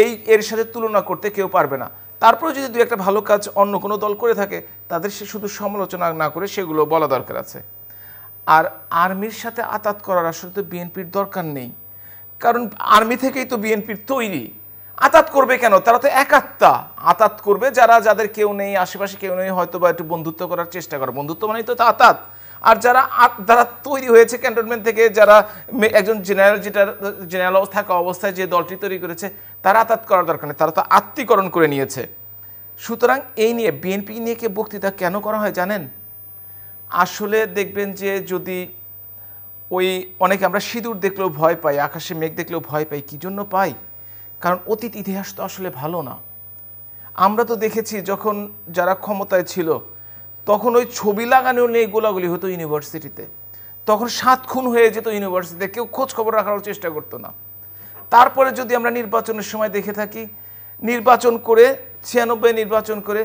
[SPEAKER 2] এই এর সাথে তুলনা করতে কেউ পারবে না। তারপরে যদি দু একটা ভালো কাজ অন্য কোনো দল করে থাকে, তাদের সে শুধু সমালোচনা না করে সেগুলো বলা দরকার আছে। আর আর্মির সাথে আতাত করার আসলে তো বিএনপির দরকার নেই। কারণ আর্মি থেকেই তো বিএনপির তৈরি। আতাত করবে কেন? তারা তো একাত্তা। আতাত করবে যারা, যাদের কেউ নেই, আশেপাশে কেউ নেই হয়তো বা একটু বন্ধুত্ব করার চেষ্টা করে। বন্ধুত্ব মানেই তো আতাত। আর যারা যারা তৈরি হয়েছে ক্যান্টনমেন্ট থেকে, যারা একজন জেনারেল যেটা জেনারেল থাকা অবস্থায় যে দলটি তৈরি করেছে, তারা আতাত করার দরকার নেই। তারা তো আত্মীকরণ করে নিয়েছে। সুতরাং এই নিয়ে বিএনপি নিয়ে কে বক্তৃতা কেন করা হয় জানেন? আসলে দেখবেন যে যদি ওই অনেকে আমরা সিঁদুর দেখলেও ভয় পাই, আকাশে মেঘ দেখলেও ভয় পাই, কী জন্য পাই? কারণ অতীত ইতিহাস তো আসলে ভালো না। আমরা তো দেখেছি যখন যারা ক্ষমতায় ছিল, তখন ওই ছবি লাগানো নিয়ে গোলাগুলি হতো ইউনিভার্সিটিতে তখন সাত খুন হয়ে যেত ইউনিভার্সিটিতে কেউ খোঁজ খবর রাখার চেষ্টা করতো না। তারপরে যদি আমরা নির্বাচনের সময় দেখে থাকি, নির্বাচন করে, ছিয়ানব্বই নির্বাচন করে,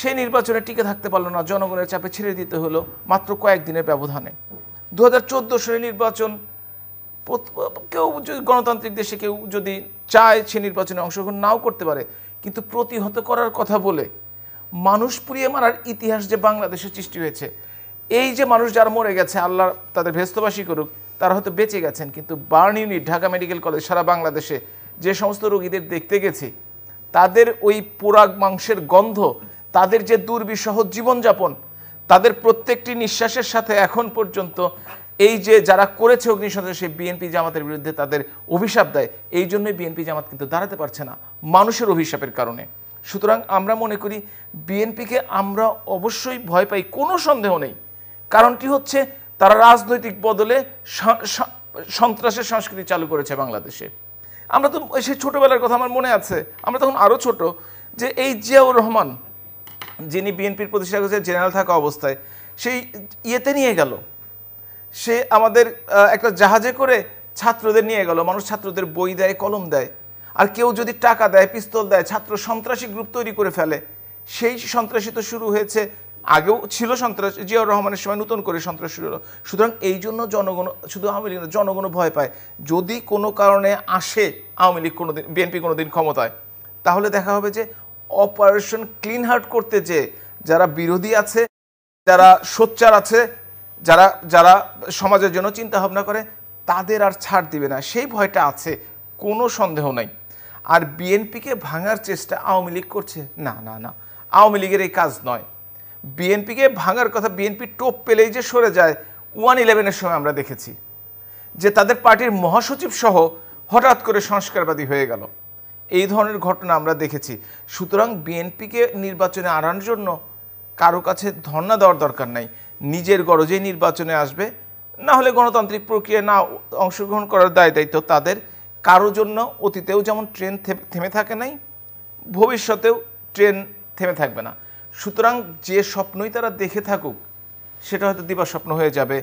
[SPEAKER 2] সেই নির্বাচনে টিকে থাকতে পারল না, জনগণের চাপে ছেড়ে দিতে হলো মাত্র কয়েকদিনের ব্যবধানে। দু হাজার চোদ্দ সালে নির্বাচন কেউ যদি গণতান্ত্রিক দেশে কেউ যদি চায় সে নির্বাচনে অংশগ্রহণ নাও করতে পারে, কিন্তু প্রতিহত করার কথা বলে মানুষ পুড়িয়ে মারার ইতিহাস যে বাংলাদেশে সৃষ্টি হয়েছে, এই যে মানুষ যারা মরে গেছে, আল্লাহ তাদের ভেস্তবাসী করুক, তারা হয়তো বেঁচে গেছেন, কিন্তু burn unit Dhaka medical college সারা বাংলাদেশে যে সমস্ত রোগীদের দেখতে গেছি, তাদের ওই পোড়াক মাংসের গন্ধ, তাদের যে দুর্বিষহ জীবনযাপন তাদের প্রত্যেকটি নিঃশ্বাসের সাথে এখন পর্যন্ত এই যে যারা করেছে অগ্নিসন্ত্রাস সেই বিএনপি জামাতের বিরুদ্ধে তাদের অভিশাপ দেয়, এই জন্যই বিএনপি জামাত কিন্তু দাঁড়াতে পারছে না মানুষের অভিশাপের কারণে। সুতরাং আমরা মনে করি বিএনপিকে আমরা অবশ্যই ভয় পাই, কোনো সন্দেহ নেই। কারণটি হচ্ছে তারা রাজনৈতিক বদলে সন্ত্রাসের সংস্কৃতি চালু করেছে বাংলাদেশে। আমরা তো সেই ছোটোবেলার কথা আমার মনে আছে। আমরা তখন আরও ছোট যে এই জিয়াউর রহমান যিনি বিএনপির প্রতিষ্ঠা করেছে জেনারেল থাকা অবস্থায় সেই ইয়েতে নিয়ে গেল। সে আমাদের একটা জাহাজে করে ছাত্রদের নিয়ে গেল। মানুষ ছাত্রদের বই দেয় কলম দেয়। আর কেউ যদি টাকা দেয় পিস্তল দেয় ছাত্র সন্ত্রাসী গ্রুপ তৈরি করে ফেলে সেই সন্ত্রাসী তো শুরু হয়েছে আগেও ছিল সন্ত্রাস জিয়াউর রহমানের সময় নতুন করে সন্ত্রাস শুরু হলো। সুতরাং এই জন্য জনগণ শুধু আওয়ামী লীগ না, জনগণও ভয় পায়। যদি কোনো কারণে আসে আওয়ামী লীগ কোনোদিন বিএনপি কোনোদিন ক্ষমতায় তাহলে দেখা হবে যে অপারেশন ক্লিন হার্ট করতে যে যারা বিরোধী আছে, যারা সোচ্চার আছে, যারা যারা সমাজের জন্য চিন্তা ভাবনা করে, তাদের আর ছাড় দিবে না। সেই ভয়টা আছে, কোনো সন্দেহ নাই। আর বিএনপিকে ভাঙার চেষ্টা আওয়ামী লীগ করছে, না না না। আওয়ামী লীগের এই কাজ নয়। বিএনপিকে ভাঙার কথা বিএনপি টোপ পেলেই যে সরে যায় ওয়ান ইলেভেনের সময় আমরা দেখেছি। যে তাদের পার্টির মহাসচিব সহ হঠাৎ করে সংস্কারবাদী হয়ে গেল। এই ধরনের ঘটনা আমরা দেখেছি। সুতরাং বিএনপিকে নির্বাচনে আনার জন্য কারও কাছে ধর্ণা দেওয়ার দরকার নাই। নিজের গরজেই নির্বাচনে আসবে। না হলে গণতান্ত্রিক প্রক্রিয়া না অংশগ্রহণ করার দায় দায়িত্ব তাদের। কারও জন্য অতীতেও যেমন ট্রেন থেমে থাকে নাই, ভবিষ্যতেও ট্রেন থেমে থাকবে না। সুতরাং যে স্বপ্নই তারা দেখে থাকুক, সেটা হয়তো দিবা স্বপ্ন হয়ে যাবে।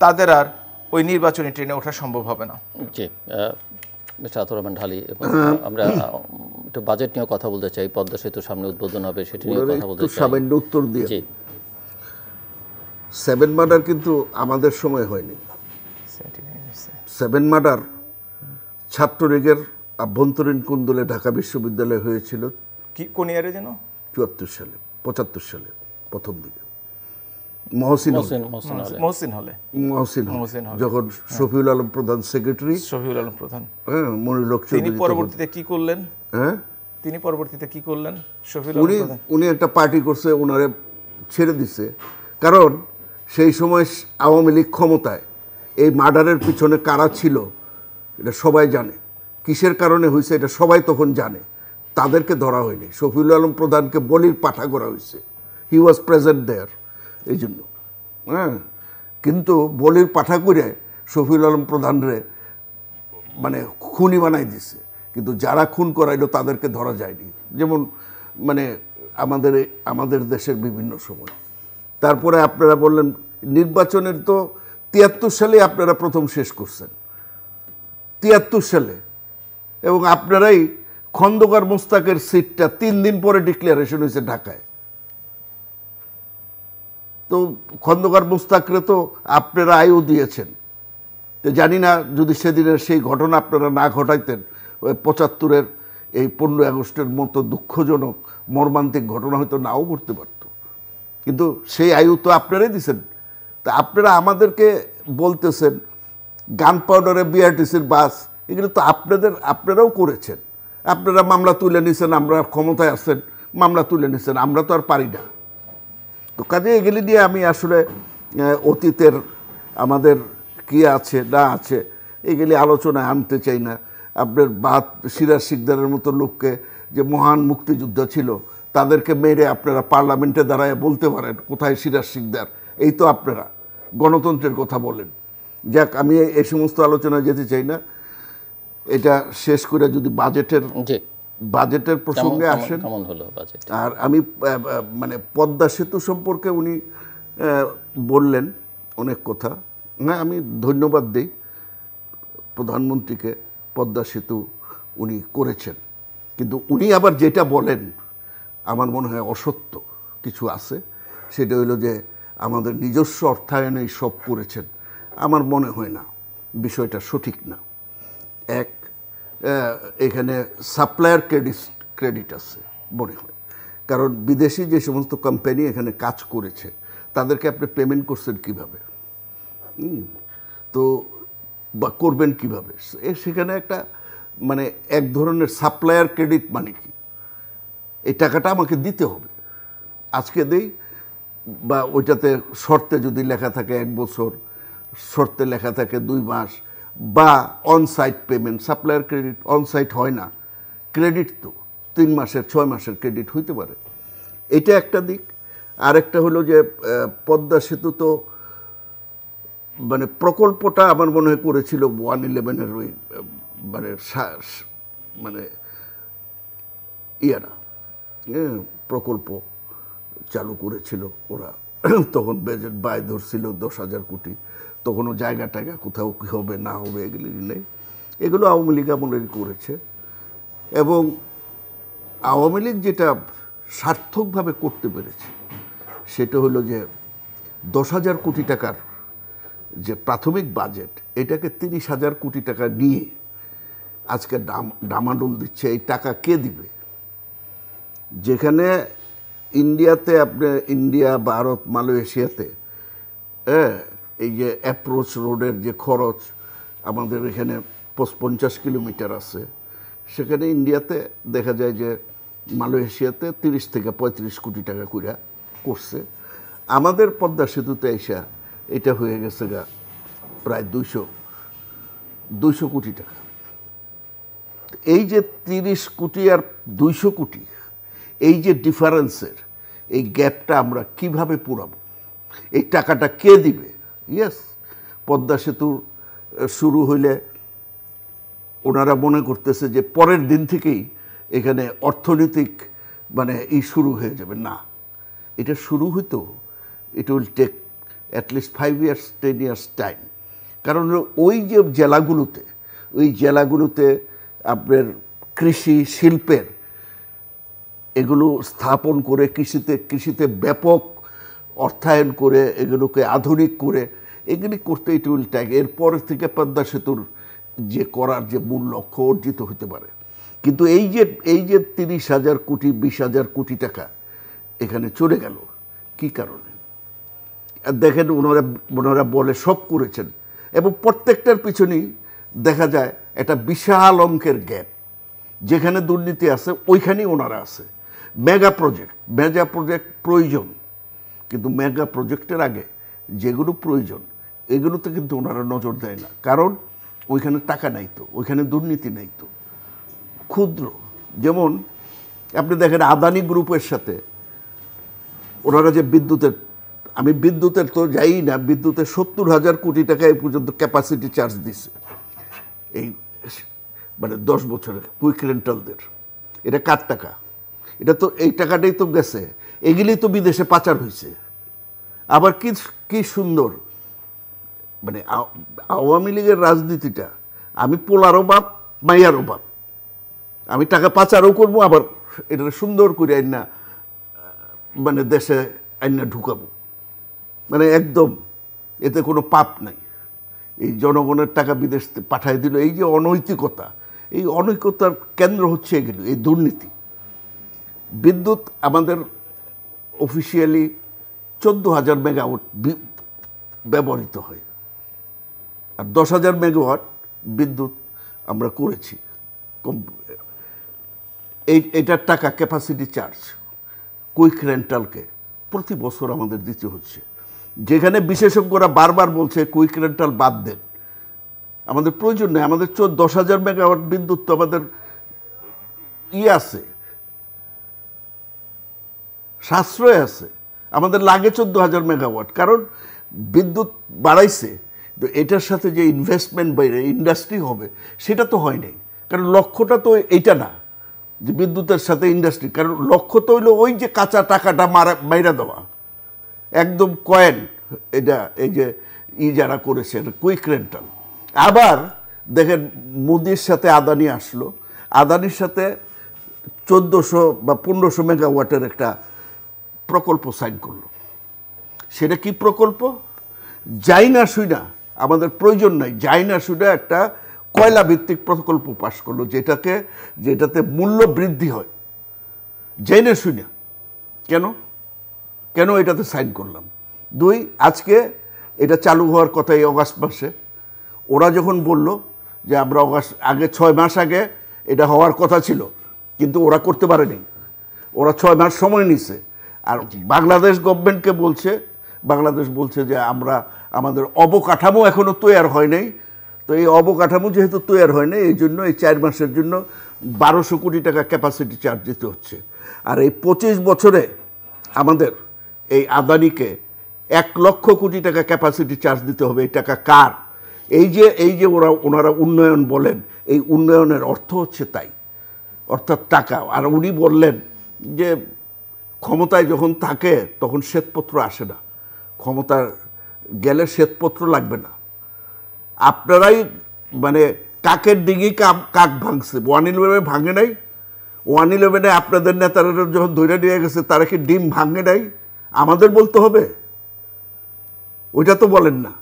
[SPEAKER 2] তাদের আর ওই নির্বাচনী ট্রেনে ওঠা সম্ভব হবে না।
[SPEAKER 1] জি আতর রহমান ঢালি আমরা আহ, একটু বাজেট নিয়ে কথা বলতে চাই পদ্মা সেতুর সামনে উদ্বোধন হবে সেটি নিয়ে কথা বলতে
[SPEAKER 3] একটু
[SPEAKER 1] চাই।
[SPEAKER 3] সামান্য উত্তর দিয়ে।
[SPEAKER 1] জি।
[SPEAKER 3] সেভেন মার্ডার কিন্তু আমাদের সময় হয়নি। সেভেন মার্ডার ছাত্রলীগের আভ্যন্তরীণ কুন্দলে ঢাকা বিশ্ববিদ্যালয়ে হয়েছিল
[SPEAKER 2] কি কোন ইয়ারে যেন?
[SPEAKER 3] চুয়াত্তর সালে পঁচাত্তর সালে প্রথম দিকে। মহসিন
[SPEAKER 1] মহসিন হলে।
[SPEAKER 2] মহসিন হলে।
[SPEAKER 3] মহসিন। যখন শফিউল আলম প্রধান সেক্রেটারি।
[SPEAKER 2] শফিউল আলম প্রধান।
[SPEAKER 3] হ্যাঁ মনিরক
[SPEAKER 2] তিনি পরবর্তীতে কি করলেন?
[SPEAKER 3] হ্যাঁ?
[SPEAKER 2] তিনি পরবর্তীতে কি করলেন? শফিউল আলম
[SPEAKER 3] উনি উনি একটা পার্টি করছে ওনারে ছেড়ে দিছে। কারণ সেই সময় আওয়ামী লীগ ক্ষমতায় এই মার্ডারের পিছনে কারা ছিল এটা সবাই জানে। কিসের কারণে হয়েছে এটা সবাই তখন জানে। তাদেরকে ধরা হয়নি। শফিউল আলম প্রধানকে বলির পাঠা করা হয়েছে। হি ওয়াজ প্রেজেন্ট দেয়ার এই জন্য হ্যাঁ? কিন্তু বলির পাঠা করে শফিউল আলম প্রধানরে মানে খুনি বানাই দিছে। কিন্তু যারা খুন করাইলো তাদেরকে ধরা যায়নি। যেমন মানে আমাদের আমাদের দেশের বিভিন্ন সময়। তারপরে আপনারা বললেন নির্বাচনের তো তিয়াত্তর সালে আপনারা প্রথম শেষ করছেন। তিয়াত্তর সালে। এবং আপনারাই খন্দকার মোস্তাকের সিটটা তিন দিন পরে ডিক্লারেশন হয়েছে ঢাকায়। তো খন্দকার মুস্তাকরে তো আপনারা আয়ু দিয়েছেন। তো জানি না যদি সেদিনের সেই ঘটনা আপনারা না ঘটাইতেন, ওই পঁচাত্তরের এই পনেরোই আগস্টের মতো দুঃখজনক, মর্মান্তিক ঘটনা হয়তো নাও ঘটতে পারত। কিন্তু সেই আয়ু তো আপনারাই দিছেন। তা আপনারা আমাদেরকে বলতেছেন, গান পাউডারে বিআরটিসির বাস, এগুলো তো আপনাদের, আপনারাও করেছেন। আপনারা মামলা তুলে নিছেন, আমরা ক্ষমতায় আছেন, মামলা তুলে নিছেন, আমরা তো আর পারি না। তো কাজে এগুলি নিয়ে আমি আসলে অতীতের আমাদের কি আছে, না আছে, এগুলি আলোচনায় আনতে চাই না। আপনার বাদ, সিরাজ সিকদারের মতো লোককে যে মহান মুক্তিযুদ্ধ ছিল, তাদেরকে মেরে আপনারা পার্লামেন্টে দাঁড়ায় বলতে পারেন, কোথায় সিরাজ সিকদার এই তো আপনারা, গণতন্ত্রের কথা বলেন। যাক, আমি এই সমস্ত আলোচনায় যেতে চাই না। এটা শেষ করে যদি বাজেটের বাজেটের প্রসঙ্গে আসেন।
[SPEAKER 1] কেমন হলো বাজেট?
[SPEAKER 3] আর আমি মানে পদ্মা সেতু সম্পর্কে উনি বললেন অনেক কথা। না আমি ধন্যবাদ দিই প্রধানমন্ত্রীকে পদ্মা সেতু উনি করেছেন। কিন্তু উনি আবার যেটা বলেন আমার মনে হয় অসত্য কিছু আছে। সেটা হলো যে আমাদের নিজস্ব অর্থায়নেই সব করেছেন। আমার মনে হয় না বিষয়টা সঠিক না। এক এখানে সাপ্লায়ার ক্রেডিট ক্রেডিট আছে মনে হয়। কারণ বিদেশি যে সমস্ত কোম্পানি এখানে কাজ করেছে, তাদেরকে আপনি পেমেন্ট করছেন কীভাবে? তো বা করবেন কীভাবে? সেখানে একটা মানে এক ধরনের সাপ্লায়ার ক্রেডিট মানে কি? এই টাকাটা আমাকে দিতে হবে। আজকে দেই, বা ওইটাতে শর্তে যদি লেখা থাকে এক বছর, শর্তে লেখা থাকে দুই মাস বা on site payment supplier credit on site হয় না। ক্রেডিট তো তিন মাসের, ছয় মাসের ক্রেডিট হইতে পারে। এটা একটা দিক। আরেকটা হলো যে পদ্মা সেতু তো মানে প্রকল্পটা আমার মনে হয় করেছিল ওয়ান ইলেভেনের ওই মানে মানে ইয়ারা প্রকল্প চালু করেছিল ওরা। তখন বাজেট ব্যয় ধরছিল দশ হাজার কোটি। তখনও জায়গা টায়গা কোথাও কী হবে, না হবে, এগুলি নেই এগুলো আওয়ামী লীগ আমলেরই করেছে। এবং আওয়ামী লীগ যেটা সার্থকভাবে করতে পেরেছে, সেটা হলো যে দশ হাজার কোটি টাকার যে প্রাথমিক বাজেট এটাকে তিরিশ হাজার কোটি টাকা নিয়ে আজকে ডাম, ডামাডোল দিচ্ছে। এই টাকা কে দিবে? যেখানে ইন্ডিয়াতে আপনি ইন্ডিয়া ভারত মালয়েশিয়াতে হ্যাঁ এই যে অ্যাপ্রোচ রোডের যে খরচ, আমাদের এখানে পঞ্চাশ কিলোমিটার আছে। সেখানে ইন্ডিয়াতে দেখা যায় যে মালয়েশিয়াতে তিরিশ থেকে পঁয়ত্রিশ কোটি টাকা কইরা করছে। আমাদের পদ্মা সেতুতে এসা এটা হয়ে গেছে গা প্রায় দুইশো দুইশো কোটি টাকা। এই যে তিরিশ কোটি আর দুইশো কোটি এই যে ডিফারেন্সের এই গ্যাপটা আমরা কীভাবে পুরাবো? এই টাকাটা কে দিবে? ইয়েস পদ্মা সেতুর শুরু হইলে ওনারা মনে করতেছে যে পরের দিন থেকেই এখানে অর্থনৈতিক মানে ই শুরু হয়ে যাবে। না, এটা শুরু হইতো it will take at least five years ten years time কারণ ওই যে জেলাগুলোতে, ওই জেলাগুলোতে আপনার কৃষি শিল্পের এগুলো স্থাপন করে কৃষিতে কৃষিতে ব্যাপক অর্থায়ন করে, এগুলোকে আধুনিক করে, এগুলি করতে ইট উইল ট্যাগ এরপর থেকে পদ্মা সেতুর যে করার যে মূল লক্ষ্য অর্জিত হতে পারে। কিন্তু এই যে এই যে তিরিশ হাজার কোটি, বিশ হাজার কোটি টাকা এখানে চলে গেল, কি কারণে? দেখেন ওনারা ওনারা বলে সব করেছেন। এবং প্রত্যেকটার পিছনেই দেখা যায় একটা বিশাল অঙ্কের গ্যাপ। যেখানে দুর্নীতি আছে, ওইখানেই ওনারা আছে। মেগা প্রজেক্ট মেগা প্রজেক্ট প্রয়োজন। কিন্তু মেগা প্রজেক্টের আগে যেগুলো প্রয়োজন, এগুলোতে কিন্তু ওনারা নজর দেয় না। কারণ ওইখানে টাকা নাই তো, ওইখানে দুর্নীতি নাই তো। ক্ষুদ্র, যেমন আপনি দেখেন আদানি গ্রুপের সাথে ওনারা যে বিদ্যুতের, আমি বিদ্যুতের তো যাই না, বিদ্যুতের সত্তর হাজার কোটি টাকা এই পর্যন্ত ক্যাপাসিটি চার্জ দিছে। এই মানে দশ বছরের কুইক রেন্টালদের এটা কার টাকা? এটা তো, এই টাকাটাই তো গেছে। এগুলি তো বিদেশে পাচার হয়েছে। আবার কি কি সুন্দর। মানে আওয়ামী লীগের রাজনীতিটা, আমি পোলারও বাপ, মাইয়ারও বাপ। আমি টাকা পাচারও করব, আবার এটা সুন্দর করে আইনা মানে দেশে আইনা ঢুকাবো। মানে একদম, এতে কোনো পাপ নাই। এই জনগণের টাকা বিদেশ পাঠাই দিল। এই যে অনৈতিকতা, এই অনৈতিকতার কেন্দ্র হচ্ছে এগুলো, এই দুর্নীতি। বিদ্যুৎ আমাদের অফিসিয়ালি চোদ্দ হাজার মেগাওয়াট ব্যবহৃত হয়। আর দশ হাজার মেগাওয়াট বিদ্যুৎ আমরা করেছি। এই এটার টাকা ক্যাপাসিটি চার্জ কুইক রেন্টালকে প্রতি বছর আমাদের দিতে হচ্ছে। যেখানে বিশেষজ্ঞরা বারবার বলছে, কুইক রেন্টাল বাদ দেন। আমাদের প্রয়োজন নেই। আমাদের চোদ্দ দশ হাজার মেগাওয়াট বিদ্যুৎ তো আমাদের ই আছে। সাশ্রয় আছে। আমাদের লাগে চোদ্দ হাজার মেগাওয়াট, কারণ বিদ্যুৎ বাড়াইছে, তো এটার সাথে যে ইনভেস্টমেন্ট বাইরে ইন্ডাস্ট্রি হবে, সেটা তো হয় নাই। কারণ লক্ষ্যটা তো এইটা না, যে বিদ্যুতের সাথে ইন্ডাস্ট্রি কারণ লক্ষ্য তো হইল ওই যে কাঁচা টাকাটা মারা, মাইরা দেওয়া। একদম কয়েন এটা এই যে ই যারা করেছে কুইক রেন্টাল আবার দেখেন মোদির সাথে আদানি আসলো। আদানির সাথে চোদ্দোশো বা পনেরোশো মেগাওয়াটের একটা প্রকল্প সাইন করল। সেটা কি প্রকল্প? যাই না শুই না আমাদের প্রয়োজন নাই। যাই না শুই না একটা কয়লা ভিত্তিক প্রকল্প পাশ করল, যেটাকে, যেটাতে মূল্য বৃদ্ধি হয়। যাই না শুই না কেন? কেন এটাতে সাইন করলাম? দুই, আজকে এটা চালু হওয়ার কথা এই অগাস্ট মাসে। ওরা যখন বলল যে আমরা অগাস্ট, আগে ছয় মাস আগে এটা হওয়ার কথা ছিল, কিন্তু ওরা করতে পারেনি। ওরা ছয় মাস সময় নিছে। আর বাংলাদেশ গভর্নমেন্টকে বলছে, বাংলাদেশ বলছে যে আমরা, আমাদের অবকাঠামো এখনও তৈয়ার হয় নাই তো এই অবকাঠামো যেহেতু তৈয়ার হয় নাই এই জন্য এই চার মাসের জন্য বারোশো কোটি টাকা ক্যাপাসিটি চার্জ দিতে হচ্ছে। আর এই পঁচিশ বছরে আমাদের এই আদানিকে এক লক্ষ কোটি টাকা ক্যাপাসিটি চার্জ দিতে হবে। এই টাকা কার? এই যে এই যে ওরা, ওনারা উন্নয়ন বলেন, এই উন্নয়নের অর্থ হচ্ছে তাই। অর্থাৎ টাকা। আর উনি বললেন যে ক্ষমতায় যখন থাকে তখন শ্বেতপত্র আসে না। ক্ষমতার গেলে শ্বেতপত্র লাগবে না। আপনারাই মানে কাকের ডিঙি কাক কাক ভাঙছে। ওয়ান ইলেভেনে ভাঙে নাই। ওয়ান ইলেভেনে আপনাদের নেতারা যখন ধরে নিয়ে গেছে তারা কি ডিম ভাঙে নাই? আমাদের বলতে হবে। ওইটা তো বলেন না।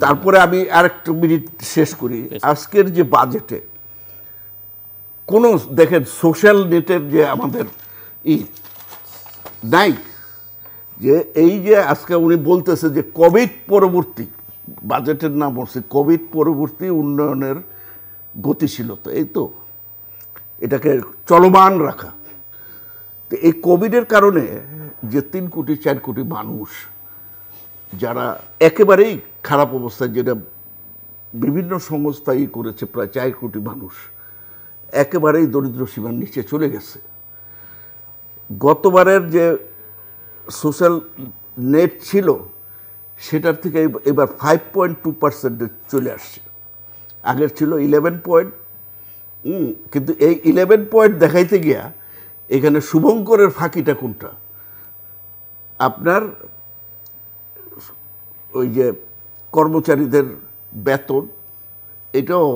[SPEAKER 3] তারপরে আমি আরেকটু মিনিট শেষ করি। আজকের যে বাজেটে কোনো দেখেন সোশ্যাল নেটের যে আমাদের ই নাই, যে এই যে আজকে উনি বলতেছে যে কোভিড পরবর্তী, বাজেটের নাম হচ্ছে কোভিড পরবর্তী উন্নয়নের গতিশীলতা, এই তো? এটাকে চলমান রাখা। তো এই কোভিডের কারণে যে তিন কোটি, চার কোটি মানুষ যারা একেবারেই খারাপ অবস্থায়, যেটা বিভিন্ন সংস্থাই করেছে, প্রায় চার কোটি মানুষ একেবারেই দরিদ্র সীমার নিচে চলে গেছে। গতবারের যে সোশ্যাল নেট ছিল, সেটার থেকে এবার ফাইভ পয়েন্ট টু পার্সেন্টে চলে আসছে। আগের ছিল ইলেভেন পয়েন্ট কিন্তু এই ইলেভেন পয়েন্ট দেখাইতে গিয়া এখানে শুভঙ্করের ফাঁকিটা কোনটা? আপনার ওই যে কর্মচারীদের বেতন, এটাও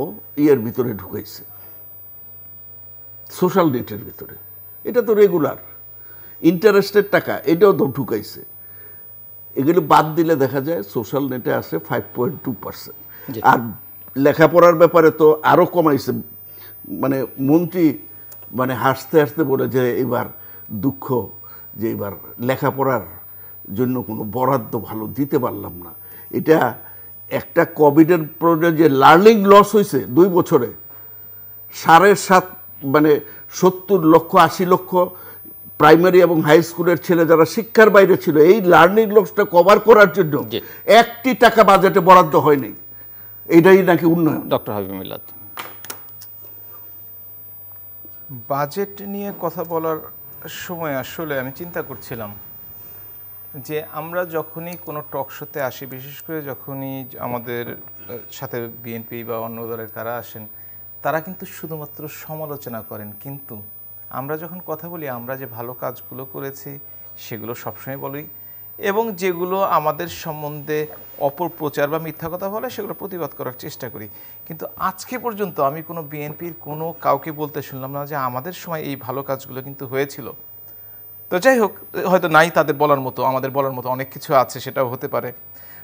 [SPEAKER 3] ইয়ের ভিতরে ঢুকাইছে। সোশ্যাল নেটের ভিতরে। এটা তো রেগুলার। ইন্টারেস্টের টাকা এটাও তো ঢুকাইছে। এগুলো বাদ দিলে দেখা যায় সোশ্যাল নেটে আসে ফাইভ পয়েন্ট টু পার্সেন্ট আর লেখাপড়ার ব্যাপারে তো আরও কমাইছে। মানে মন্ত্রী মানে হাসতে হাসতে বলে যে এবার দুঃখ যে এবার লেখাপড়ার জন্য কোনো বরাদ্দ ভালো দিতে পারলাম না। এটা একটা কোভিডের পরে যে লার্নিং লস হয়েছে দুই বছরে সাড়ে সাত মানে সত্তর লক্ষ আশি লক্ষ প্রাইমারি এবং হাই স্কুলের ছেলে যারা শিক্ষার বাইরে ছিল এই লার্নিং লসটা কভার করার জন্য একটি টাকা বাজেটে বরাদ্দ হয়নি। এটাই নাকি উন্নয়ন?
[SPEAKER 1] ডক্টর হাবিব মিল্লাত
[SPEAKER 2] বাজেট নিয়ে কথা বলার সময় আসলে আমি চিন্তা করছিলাম যে আমরা যখনই কোনো টক শোতে আসি বিশেষ করে যখনই আমাদের সাথে বিএনপি বা অন্য দলের কারা আসেন তারা কিন্তু শুধুমাত্র সমালোচনা করেন, কিন্তু আমরা যখন কথা বলি, আমরা যে ভালো কাজগুলো করেছি, সেগুলো সবসময় বলি এবং যেগুলো আমাদের সম্বন্ধে অপপ্রচার বা মিথ্যা কথা বলে, সেগুলো প্রতিবাদ করার চেষ্টা করি। কিন্তু আজকে পর্যন্ত আমি কোনো বিএনপির কোনো কাউকে বলতে শুনলাম না যে আমাদের সময় এই ভালো কাজগুলো কিন্তু হয়েছিল। তো যাই হোক, হয়তো নাই তাদের বলার মতো, আমাদের বলার মতো অনেক কিছু আছে, সেটাও হতে পারে।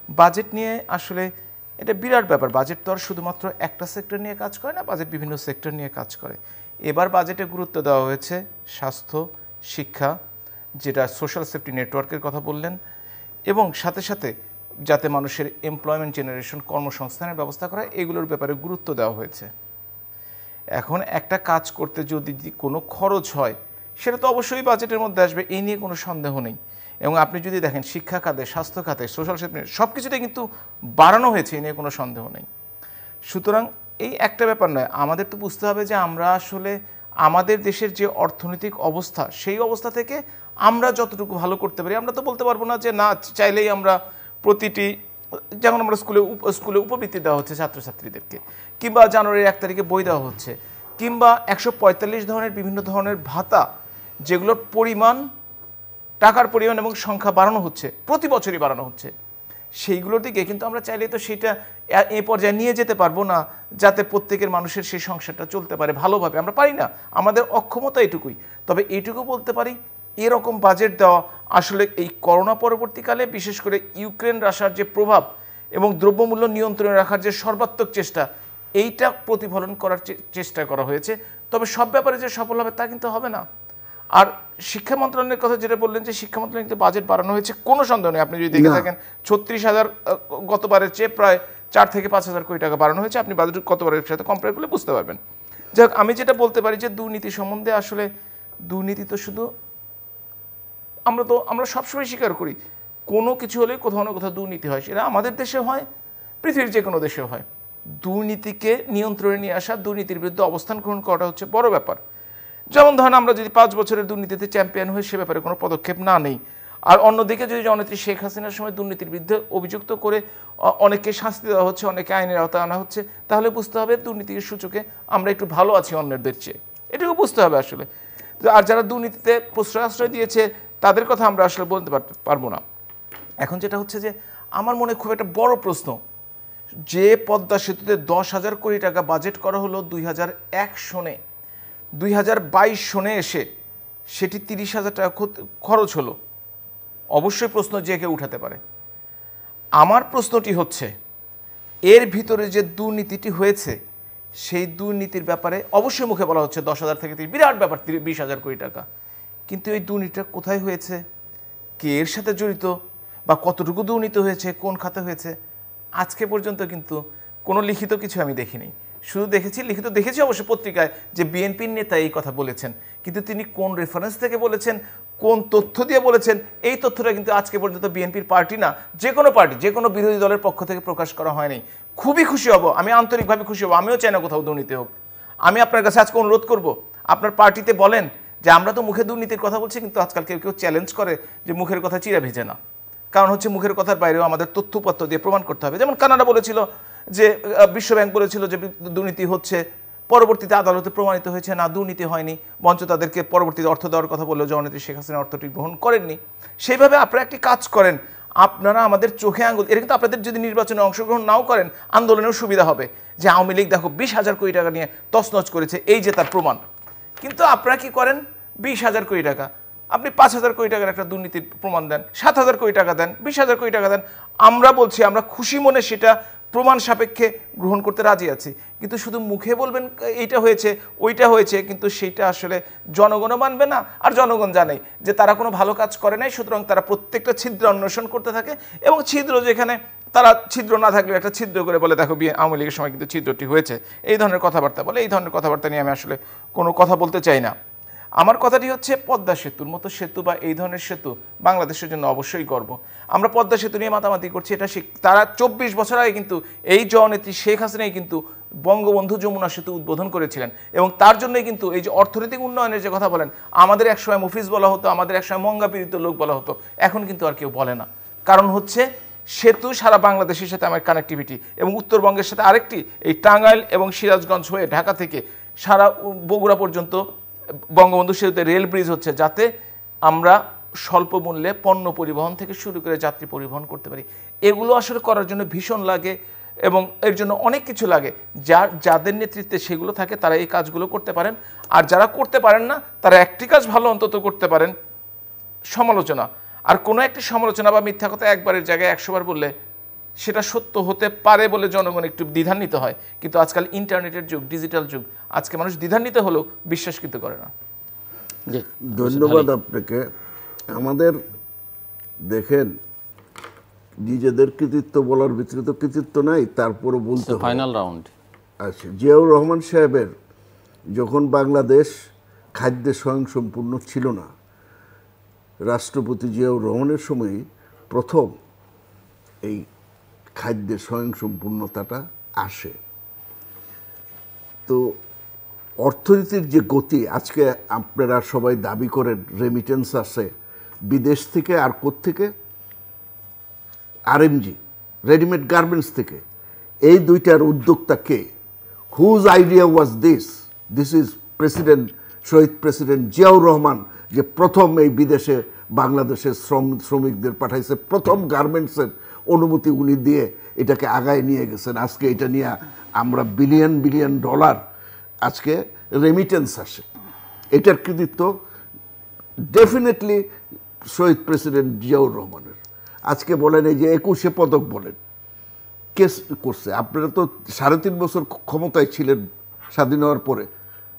[SPEAKER 2] বাজেট নিয়ে আসলে এটা বিরাট ব্যাপার। বাজেট তো আর শুধুমাত্র একটা সেক্টর নিয়ে কাজ করে না বাজেট বিভিন্ন সেক্টর নিয়ে কাজ করে। এবার বাজেটে গুরুত্ব দেওয়া হয়েছে স্বাস্থ্য, শিক্ষা, যেটা সোশ্যাল সেফটি নেটওয়ার্কের কথা বললেন, এবং সাথে সাথে যাতে মানুষের এমপ্লয়মেন্ট জেনারেশন কর্মসংস্থানের ব্যবস্থা করা, এগুলোর ব্যাপারে গুরুত্ব দেওয়া হয়েছে। এখন একটা কাজ করতে যদি কোনো খরচ হয়, সেটা তো অবশ্যই বাজেটের মধ্যে আসবে এই নিয়ে কোনো সন্দেহ নেই। এবং আপনি যদি দেখেন শিক্ষা খাতে, স্বাস্থ্য খাতে সোশ্যাল সেফটি সব কিছুতেই কিন্তু বাড়ানো হয়েছে, এ নিয়ে কোনো সন্দেহ নেই। সুতরাং এই একটা ব্যাপার নয়, আমাদের তো বুঝতে হবে যে আমরা আসলে আমাদের দেশের যে অর্থনৈতিক অবস্থা, সেই অবস্থা থেকে আমরা যতটুকু ভালো করতে পারি, আমরা তো বলতে পারব না যে না, চাইলেই আমরা প্রতিটি, যেমন আমরা স্কুলে স্কুলে উপবৃত্তি দেওয়া হচ্ছে ছাত্রছাত্রীদেরকে, কিংবা জানুয়ারির এক তারিখে বই দেওয়া হচ্ছে, কিংবা একশো পঁয়তাল্লিশ ধরনের বিভিন্ন ধরনের ভাতা, যেগুলোর পরিমাণ টাকার পরিমাণ এবং সংখ্যা বাড়ানো হচ্ছে, প্রতি বছরই বাড়ানো হচ্ছে। সেইগুলোর দিকে কিন্তু আমরা চাইলে তো সেটা এ- পর্যায়ে নিয়ে যেতে পারব না, যাতে প্রত্যেকের মানুষের সেই সংসারটা চলতে পারে ভালোভাবে। আমরা পারি না, আমাদের অক্ষমতা এটুকুই। তবে এইটুকু বলতে পারি, এরকম বাজেট দেওয়া আসলে এই করোনা পরবর্তীকালে বিশেষ করে ইউক্রেন রাশার যে প্রভাব এবং দ্রব্যমূল্য নিয়ন্ত্রণে রাখার যে সর্বাত্মক চেষ্টা, এইটা প্রতিফলন করার চেষ্টা করা হয়েছে। তবে সব ব্যাপারে যে সফল হবে তা কিন্তু হবে না। আর শিক্ষা মন্ত্রণালয়ের কথা যেটা বললেন যে শিক্ষা মন্ত্রণালয় কিন্তু বাজেট বাড়ানো হয়েছে কোনো সন্দেহ নেই। আপনি যদি দেখে থাকেন ছত্রিশ হাজার গতবারের চেয়ে প্রায় চার থেকে পাঁচ হাজার কোটি টাকা বাড়ানো হয়েছে। আপনি বাজেট গতবারের সাথে কম্পেয়ার করলে বুঝতে পারবেন। যাক আমি যেটা বলতে পারি যে দুর্নীতি সম্বন্ধে আসলে দুর্নীতি তো শুধু আমরা তো আমরা সবসময় স্বীকার করি কোনো কিছু হলে কোথাও না কোথাও দুর্নীতি হয়। সেটা আমাদের দেশে হয় পৃথিবীর যে কোনো দেশে হয়। দুর্নীতিকে নিয়ন্ত্রণে নিয়ে আসা দুর্নীতির বিরুদ্ধে অবস্থান গ্রহণ করাটা হচ্ছে বড় ব্যাপার। যেমন ধরেন আমরা যদি পাঁচ বছরের দুর্নীতিতে চ্যাম্পিয়ন হয়ে সে ব্যাপারে কোনো পদক্ষেপ না নেই। আর অন্যদিকে যদি জননেত্রী শেখ হাসিনার সময় দুর্নীতির বিরুদ্ধে অভিযুক্ত করে অনেককে শাস্তি দেওয়া হচ্ছে অনেকে আইনের আওতায় আনা হচ্ছে, তাহলে বুঝতে হবে দুর্নীতির সূচকে আমরা একটু ভালো আছি অন্যদের চেয়ে। এটুকু বুঝতে হবে আসলে। আর যারা দুর্নীতিতে প্রশ্রয় আশ্রয় দিয়েছে, তাদের কথা আমরা আসলে বলতে পার- পারব না। এখন যেটা হচ্ছে যে, আমার মনে খুব একটা বড় প্রশ্ন। যে পদ্মা সেতুতে দশ হাজার কোটি টাকা বাজেট করা হলো দুই হাজার এক সনে দুই হাজার বাইশ সনে এসে সেটি তিরিশ হাজার টাকা খরচ হলো। অবশ্যই প্রশ্ন যে কেউ উঠাতে পারে। আমার প্রশ্নটি হচ্ছে, এর ভিতরে যে দুর্নীতিটি হয়েছে, সেই দুর্নীতির ব্যাপারে অবশ্যই মুখে বলা হচ্ছে দশ হাজার থেকে বিরাট ব্যাপার বিশ হাজার কোটি টাকা। কিন্তু এই দুর্নীতিটা কোথায় হয়েছে? কে এর সাথে জড়িত? বা কতটুকু দুর্নীতি হয়েছে? কোন খাতে হয়েছে? আজকে পর্যন্ত কিন্তু কোনো লিখিত কিছু আমি দেখিনি। শুধু দেখেছি, লিখিত দেখেছি অবশ্য পত্রিকায় যে বিএনপির নেতা এই কথা বলেছেন। কিন্তু তিনি কোন রেফারেন্স থেকে বলেছেন, কোন তথ্য দিয়ে বলেছেন, এই তথ্যটা কিন্তু আজকে পর্যন্ত বিএনপির পার্টি না। যে কোনো পার্টি, যে কোনো বিরোধী দলের পক্ষ থেকে প্রকাশ করা হয়নি। খুবই খুশি হব, আমি আন্তরিকভাবে খুশি হব, আমিও চাই না কোথাও দুর্নীতি হোক। আমি আপনার কাছে আজকে অনুরোধ করব, আপনার পার্টিতে বলেন যে আমরা তো মুখে দুর্নীতির কথা বলছি, কিন্তু আজকাল কেউ কেউ চ্যালেঞ্জ করে যে মুখের কথা চিরা ভেজে না। কারণ হচ্ছে মুখের কথার বাইরেও আমাদের তথ্যপত্র দিয়ে প্রমাণ করতে হবে। যেমন কানাডা বলেছিল যে বিশ্বব্যাংক বলেছিল যে দুর্নীতি হচ্ছে, পরবর্তীতে আদালতে প্রমাণিত হয়েছে, না, দুর্নীতি হয়নি। বঞ্চ তাদেরকে পরবর্তীতে অর্থ দেওয়ার কথা বললেও জননেত্রী শেখ হাসিনা অর্থটি গ্রহণ করেননি। সেইভাবে আপনারা একটি কাজ করেন, আপনারা আমাদের চোখে আঙুল এটা কিন্তু আপনাদের যদি নির্বাচনে অংশগ্রহণ নাও করেন, আন্দোলনেও সুবিধা হবে। যে আওয়ামী লীগ দেখো, বিশ হাজার কোটি টাকা নিয়ে তছনছ করেছে, এই যে তার প্রমাণ। কিন্তু আপনারা কি করেন? বিশ হাজার কোটি টাকা। আপনি পাঁচ হাজার কোটি টাকার একটা দুর্নীতির প্রমাণ দেন, সাত হাজার কোটি টাকা দেন, বিশ হাজার কোটি টাকা দেন। আমরা বলছি, আমরা খুশি মনে সেটা প্রমাণ সাপেক্ষে গ্রহণ করতে রাজি আছি। কিন্তু শুধু মুখে বলবেন, এইটা হয়েছে, ওইটা হয়েছে, কিন্তু সেইটা আসলে জনগণও মানবে না, আর জনগণ জানে যে তারা কোনো ভালো কাজ করে নাই, সুতরাং তারা প্রত্যেকটা ছিদ্র অন্বেষণ করতে থাকে এবং ছিদ্র যেখানে তারা ছিদ্র না থাকলে একটা ছিদ্র করে বলে, দেখো, বিয়ে, আওয়ামী লীগের সময় কিন্তু ছিদ্রটি হয়েছে। এই ধরনের কথাবার্তা বলে, এই ধরনের কথাবার্তা নিয়ে আমি আসলে কোনো কথা বলতে চাই না। আমার কথাটি হচ্ছে পদ্মা সেতুর মতো সেতু বা এই ধরনের সেতু বাংলাদেশের জন্য অবশ্যই গর্ব। আমরা পদ্মা সেতু নিয়ে মাতামাতি করছি, এটা তারা চব্বিশ বছর আগে কিন্তু এই জনেত্রী শেখ হাসিনাই কিন্তু বঙ্গবন্ধু যমুনা সেতু উদ্বোধন করেছিলেন এবং তার জন্যই কিন্তু এই যে অর্থনৈতিক উন্নয়নের যে কথা বলেন, আমাদের একসময় মুফিজ বলা হতো, আমাদের একসময় মঙ্গা পীড়িত লোক বলা হতো, এখন কিন্তু আর কেউ বলে না। কারণ হচ্ছে সেতু সারা বাংলাদেশের সাথে আমার কানেক্টিভিটি এবং উত্তরবঙ্গের সাথে আরেকটি, এই টাঙ্গাইল এবং সিরাজগঞ্জ হয়ে ঢাকা থেকে সারা বগুড়া পর্যন্ত বঙ্গবন্ধু সেতুতে রেল ব্রিজ হচ্ছে যাতে আমরা স্বল্প মূল্যে পণ্য পরিবহন থেকে শুরু করে যাত্রী পরিবহন করতে পারি। এগুলো আসলে করার জন্য ভীষণ লাগে এবং এর জন্য অনেক কিছু লাগে। যার, যাদের নেতৃত্বে সেগুলো থাকে, তারা এই কাজগুলো করতে পারেন। আর যারা করতে পারেন না, তারা একটি কাজ ভালো অন্তত করতে পারেন। সমালোচনা। আর কোনো একটি সমালোচনা বা মিথ্যা কথা একবারের জায়গায় একশোবার বললে সেটা সত্য হতে পারে বলে জনগণ একটু দ্বিধান্বিত হয়। কিন্তু আজকাল ইন্টারনেটের যুগ ডিজিটাল যুগ আজকে মানুষ দ্বিধান্বিত হলেও বিশ্বাস কিন্তু করে না।
[SPEAKER 3] ধন্যবাদ আপনাকে। আমাদের দেখেন নিজেদের কৃতিত্ব বলার ভিতরে তো কৃতিত্ব নাই তারপরে বলতে হয়
[SPEAKER 1] ফাইনাল রাউন্ড
[SPEAKER 3] আচ্ছা জিয়াউর রহমান সাহেবের যখন বাংলাদেশ খাদ্যে স্বয়ংসম্পূর্ণ ছিল না রাষ্ট্রপতি জিয়াউর রহমানের সময় প্রথম এই খাদ্যের স্বয়ংসম্পূর্ণতাটা আসে। তো অর্থনীতির যে গতি, আজকে আপনারা সবাই দাবি করেন রেমিটেন্স আসে। বিদেশ থেকে আর থেকে আরএমজি রেডিমেড গার্মেন্টস থেকে। এই দুইটার উদ্যোক্তা কে? Whose idea was this this is president Shahid president Ziaur Rahman যে প্রথম এই বিদেশে বাংলাদেশের শ্রম শ্রমিকদের পাঠাইছে, প্রথম গার্মেন্টসের অনুমতি উনি দিয়ে এটাকে আগায় নিয়ে গেছেন। আজকে এটা নিয়ে আমরা বিলিয়ন বিলিয়ন ডলার আজকে রেমিটেন্স আসে। এটার কৃতিত্ব ডেফিনেটলি শহীদ প্রেসিডেন্ট জিয়াউর রহমানের। আজকে বলেন এই যে একুশে পদক বলেন, কেস করছে। আপনারা তো সাড়ে তিন বছর ক্ষমতায় ছিলেন স্বাধীন হওয়ার পরে।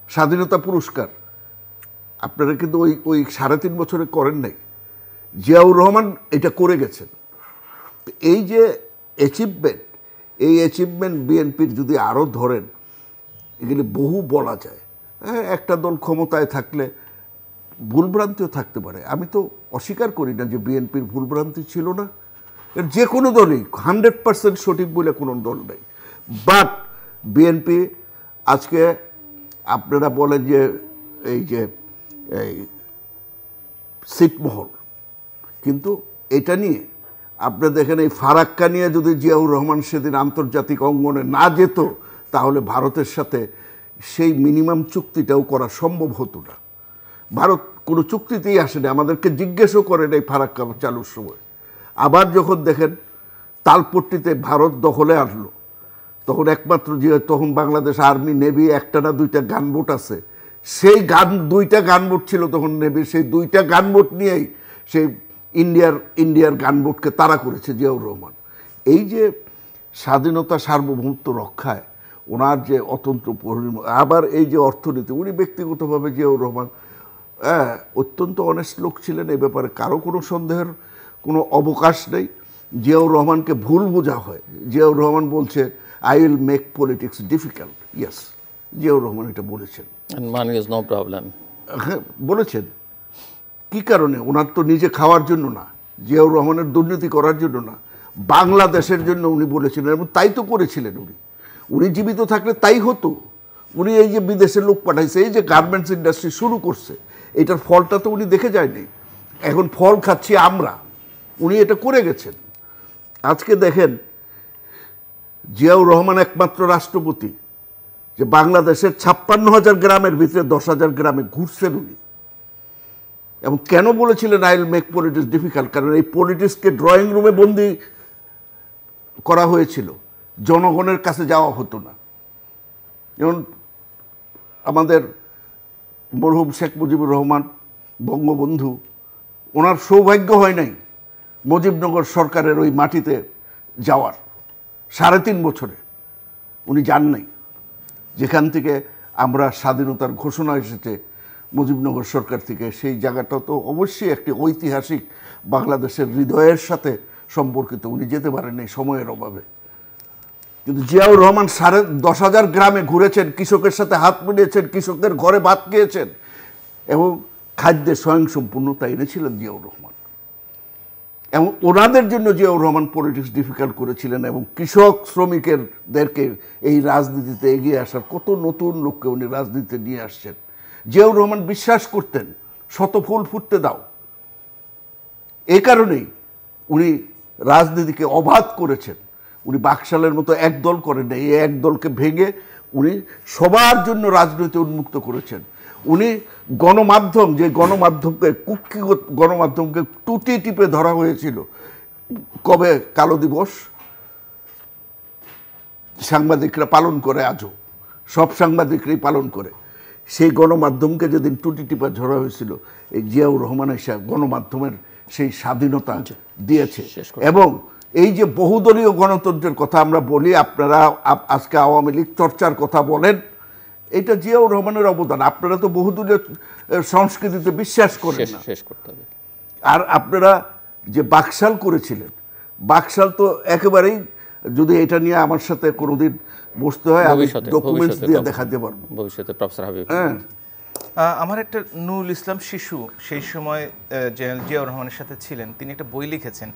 [SPEAKER 3] স্বাধীনতা পুরস্কার। আপনারা কিন্তু ওই ওই সাড়ে তিন বছরে করেন নাই। জিয়াউর রহমান এটা করে গেছেন। এই যে অ্যাচিভমেন্ট এই অ্যাচিভমেন্ট বিএনপির যদি আরও ধরেন, এগুলি বহু বলা যায়। হ্যাঁ একটা দল ক্ষমতায় থাকলে ভুলভ্রান্তিও থাকতে পারে। আমি তো অস্বীকার করি না যে বিএনপির ভুলভ্রান্তি ছিল না। এর যে কোনো দলই হান্ড্রেড পার্সেন্ট সঠিক বলে কোনো দল নেই। বাট বিএনপি আজকে আপনারা বলেন যে এই যে, এই ছিটমহল কিন্তু এটা নিয়ে আপনারা দেখেন এই ফারাক্কা নিয়ে যদি জিয়াউর রহমান সেদিন আন্তর্জাতিক অঙ্গনে না যেত, তাহলে ভারতের সাথে সেই মিনিমাম চুক্তিটাও করা সম্ভব হতো না। ভারত কোনো চুক্তিতেই আসেনি। আমাদেরকে জিজ্ঞেসও করেন এই ফারাক্কা চালুর সময়। আবার যখন দেখেন তালপট্টিতে ভারত দখলে আসলো তখন একমাত্র যে তখন বাংলাদেশ আর্মি, নেভি একটা না দুইটা গানবোট আছে। সেই গান, দুইটা গানবোট ছিল তখন নেভি সেই দুইটা গানবোট নিয়েই সেই ইন্ডিয়ার ইন্ডিয়ার গানবোটকে তাড়া করেছে জিয়াউর রহমান। এই যে স্বাধীনতা সার্বভৌমত্ব রক্ষায় ওনার যে অতন্ত্র আবার এই যে অর্থনীতি উনি ব্যক্তিগতভাবে জিয়াউর রহমান হ্যাঁ অত্যন্ত অনেস্ট লোক ছিলেন এই ব্যাপারে কারও কোনো সন্দেহের কোনো অবকাশ নেই। জিয়াউর রহমানকে ভুল বোঝা হয়। জিয়াউর রহমান বলছে I will make politics difficult yes Ziaur Rahman এটা বলেছেন। হ্যাঁ বলেছেন। কি কারণে? ওনার তো নিজে খাওয়ার জন্য না, জিয়াউর রহমানের দুর্নীতি করার জন্য না, বাংলাদেশের জন্য উনি বলেছিলেন এবং তাই তো করেছিলেন উনি। উনি জীবিত থাকলে তাই হতো। উনি এই যে বিদেশে লোক পাঠাইছে, এই যে গার্মেন্টস ইন্ডাস্ট্রি শুরু করছে, এটার ফলটা তো উনি দেখে যায়নি। এখন ফল খাচ্ছি আমরা। উনি এটা করে গেছেন। আজকে দেখেন, জিয়াউর রহমান একমাত্র রাষ্ট্রপতি, যে বাংলাদেশের ছাপ্পান্ন হাজার গ্রামের ভিতরে দশ হাজার গ্রামে ঘুরছেন উনি। এবং কেন বলেছিলেন I will make politics difficult কারণ এই পলিটিক্সকে ড্রয়িং রুমে বন্দি করা হয়েছিল। জনগণের কাছে যাওয়া হতো না। যেমন আমাদের মরহুম শেখ মুজিবুর রহমান, বঙ্গবন্ধু, ওনার সৌভাগ্য হয় নাই মুজিবনগর সরকারের ওই মাটিতে যাওয়ার। সাড়ে তিন বছরে উনি যান নাই। যেখান থেকে আমরা স্বাধীনতার ঘোষণা এসেছে মুজিবনগর সরকার থেকে, সেই জায়গাটা তো অবশ্যই একটি ঐতিহাসিক বাংলাদেশের হৃদয়ের সাথে সম্পর্কিত। উনি যেতে পারেননি সময়ের অভাবে। কিন্তু জিয়াউর রহমান সাড়ে দশ হাজার গ্রামে ঘুরেছেন, কৃষকের সাথে হাত মিলিয়েছেন, কৃষকদের ঘরে ভাত খেয়েছেন এবং খাদ্যে স্বয়ংসম্পূর্ণতা এনেছিলেন জিয়াউর রহমান। এবং ওনাদের জন্য জিয়াউর রহমান পলিটিক্স ডিফিকাল্ট করেছিলেন এবং কৃষক শ্রমিকেরদেরকে এই রাজনীতিতে এগিয়ে আসার কত নতুন লোককে উনি রাজনীতিতে নিয়ে আসছেন। জিয়াউর রহমান বিশ্বাস করতেন, শত ফুল ফুটতে দাও। এই কারণেই উনি রাজনীতিকে অবাধ করেছেন। উনি বাকশালের মতো একদল করেন এই একদলকে ভেঙে উনি সবার জন্য রাজনীতি উন্মুক্ত করেছেন। উনি গণমাধ্যম, যে গণমাধ্যমকে কুক্ষিগত গণমাধ্যমকে টুটি টিপে ধরা হয়েছিল, কবে কালো দিবস? সাংবাদিকরা পালন করে আজও, সব সাংবাদিকরাই পালন করে। সেই গণমাধ্যমকে যেদিন টুটি টিপা ধরা হয়েছিল এই জিয়াউর রহমান এসা গণমাধ্যমের সেই স্বাধীনতা দিয়েছে। এবং এই যে বহুদলীয় গণতন্ত্রের কথা আমরা বলি আপনারা আজকে আওয়ামী লীগ চর্চার কথা বলেন এটা জিয়াউর রহমানের অবদান। আপনারা তো বহুদলীয় সংস্কৃতিতে বিশ্বাস করেন না।
[SPEAKER 1] শেষ করতে হবে।
[SPEAKER 3] আর আপনারা যে বাকশাল করেছিলেন বাকশাল তো একেবারেই যদি এটা নিয়ে আমার সাথে কোনোদিন বসতে হয় আমি ডকুমেন্টস দিয়ে দেখাতে পারব।
[SPEAKER 1] ভবিষ্যতে প্রফেসর হাবিব
[SPEAKER 3] হ্যাঁ।
[SPEAKER 2] আমার একটা নুরুল ইসলাম শিশু সেই সময় জিয়াউর রহমানের সাথে ছিলেন। তিনি একটা বই লিখেছেন।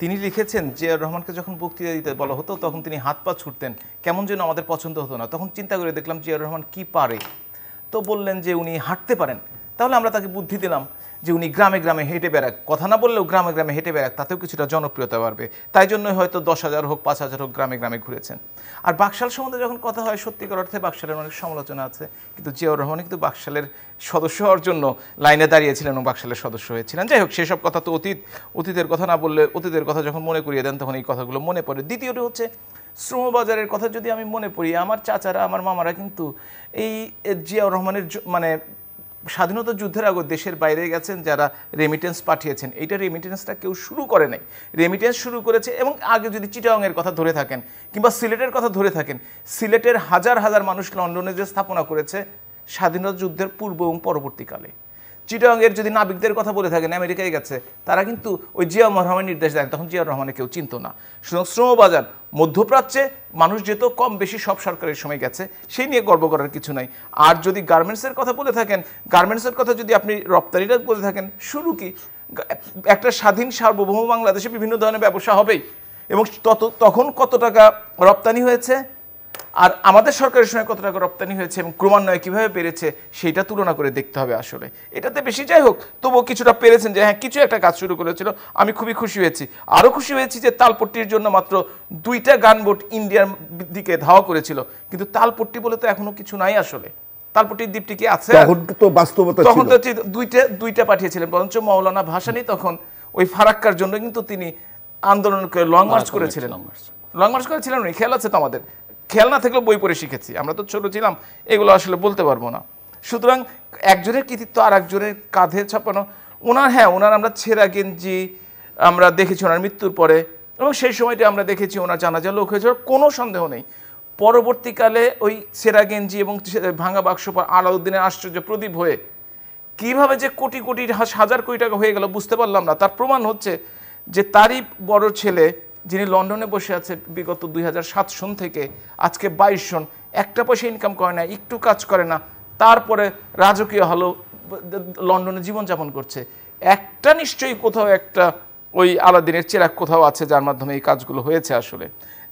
[SPEAKER 2] তিনি লিখেছেন জিয়াউর রহমানকে যখন বক্তৃতা দিতে বলা হতো তখন তিনি হাত পা ছুটতেন কেমন যেন আমাদের পছন্দ হতো না। তখন চিন্তা করে দেখলাম জিয়াউর রহমান কি পারে। তো বললেন যে উনি হাঁটতে পারেন। তাহলে আমরা তাকে বুদ্ধি দিলাম। যে উনি গ্রামে গ্রামে হেঁটে বেড়াক, কথা না বললেও গ্রামে গ্রামে হেঁটে বেড়াক, তাতেও কিছুটা জনপ্রিয়তা বাড়বে। তাই জন্যই হয়তো দশ হাজার হোক, পাঁচ হাজার হোক গ্রামে গ্রামে ঘুরেছেন। আর বাকশাল সম্বন্ধে যখন কথা হয় সত্যিকার অর্থে বাকশালের অনেক সমালোচনা আছে। কিন্তু জিয়াউর রহমান কিন্তু বাকশালের সদস্য হওয়ার জন্য লাইনে দাঁড়িয়েছিলেন এবং বাকশালের সদস্য হয়েছিলেন। যাই হোক সেসব কথা তো অতীত, অতীতের কথা না বললে অতীতের কথা যখন মনে করিয়ে দেন, তখন এই কথাগুলো মনে পড়ে। দ্বিতীয়টি হচ্ছে, শ্রমবাজারের কথা যদি আমি মনে পড়ি, আমার চাচারা, আমার মামারা কিন্তু এই জিয়াউর রহমানের মানে স্বাধীনতা যুদ্ধের আগে দেশের বাইরে গেছেন যারা রেমিটেন্স পাঠিয়েছেন। এইটা রেমিটেন্সটা কেউ শুরু করে নাই। রেমিটেন্স শুরু করেছে এবং আগে যদি চিটাংয়ের কথা ধরে থাকেন কিংবা সিলেটের কথা ধরে থাকেন, সিলেটের হাজার হাজার মানুষ লন্ডনে যে স্থাপনা করেছে, স্বাধীনতা যুদ্ধের পূর্ব এবং পরবর্তীকালে। চিটাংয়ের যদি নাবিকদের কথা বলে থাকেন, আমেরিকায় গেছে, তারা কিন্তু ওই জিয়া রহমানের নির্দেশ দেন তখন জিয়া রহমানের কেউ চিনত না। সুতরাং শ্রমবাজার, মধ্যপ্রাচ্যে মানুষ যেত, কম বেশি সব সরকারের সময় গেছে। সেই নিয়ে গর্ব করার কিছু নাই। আর যদি গার্মেন্টসের কথা বলে থাকেন গার্মেন্টসের কথা যদি আপনি রপ্তানিটা বলে থাকেন, শুরু কি? একটা স্বাধীন সার্বভৌম বাংলাদেশে বিভিন্ন ধরনের ব্যবসা হবেই। এবং তত, তখন কত টাকা রপ্তানি হয়েছে? আর আমাদের সরকারের সময় কত টাকা রপ্তানি হয়েছে এবং ক্রমান্বয়ে কীভাবে পেরেছে সেইটা তুলনা করে দেখতে হবে আসলে। এটাতে বেশি যাই হোক তবুও কিছুটা পেরেছেন যে হ্যাঁ কিছু একটা কাজ শুরু করেছিল। আমি খুবই খুশি হয়েছি। আরও খুশি হয়েছি যে তালপট্টির জন্য মাত্র দুইটা গানবোট ইন্ডিয়ার দিকে ধাওয়া করেছিল। কিন্তু তালপট্টি বলে তো এখনও কিছু নাই আসলে। তালপট্টির দ্বীপটি কি আছে?
[SPEAKER 3] তখন তো বাস্তবতা
[SPEAKER 2] তখন তো দুইটা দুইটা পাঠিয়েছিলেন বরঞ্চ মৌলানা ভাসানি তখন ওই ফারাক্কার জন্য কিন্তু তিনি আন্দোলন করে লং মার্চ করেছিলেন। লং মার্চ করেছিলেন উনি খেয়াল আছে তো আমাদের? খেয়াল না থাকলেও বই পড়ে শিখেছি। আমরা তো ছোট ছিলাম, এগুলো আসলে বলতে পারব না। সুতরাং একজনের কৃতিত্ব আর একজনের কাঁধে ছাপানো ওনার হ্যাঁ ওনার আমরা ছেঁড়া গেঞ্জি, আমরা দেখেছি ওনার মৃত্যুর পরে, এবং সেই সময়টা আমরা দেখেছি ওনার জানাজা লোক হয়েছে কোনো সন্দেহ নেই। পরবর্তীকালে ওই সেরা গেঞ্জি এবং ভাঙা বাক্স পর আলাউদ্দিনের আশ্চর্য প্রদীপ হয়ে, কীভাবে যে কোটি কোটি হাজার কোটি টাকা হয়ে গেল বুঝতে পারলাম না। তার প্রমাণ হচ্ছে যে তারই বড় ছেলে যিনি লন্ডনে বসে আছে বিগত দুই সন থেকে, আজকে বাইশ সন, একটা পয়সা ইনকাম করে না একটু কাজ করে না, তারপরে রাজকীয় হলো লন্ডনে জীবনযাপন করছে। একটা নিশ্চয়ই কোথাও একটা ওই আলাদিনের চেরাক কোথাও আছে যার মাধ্যমে এই কাজগুলো হয়েছে আসলে।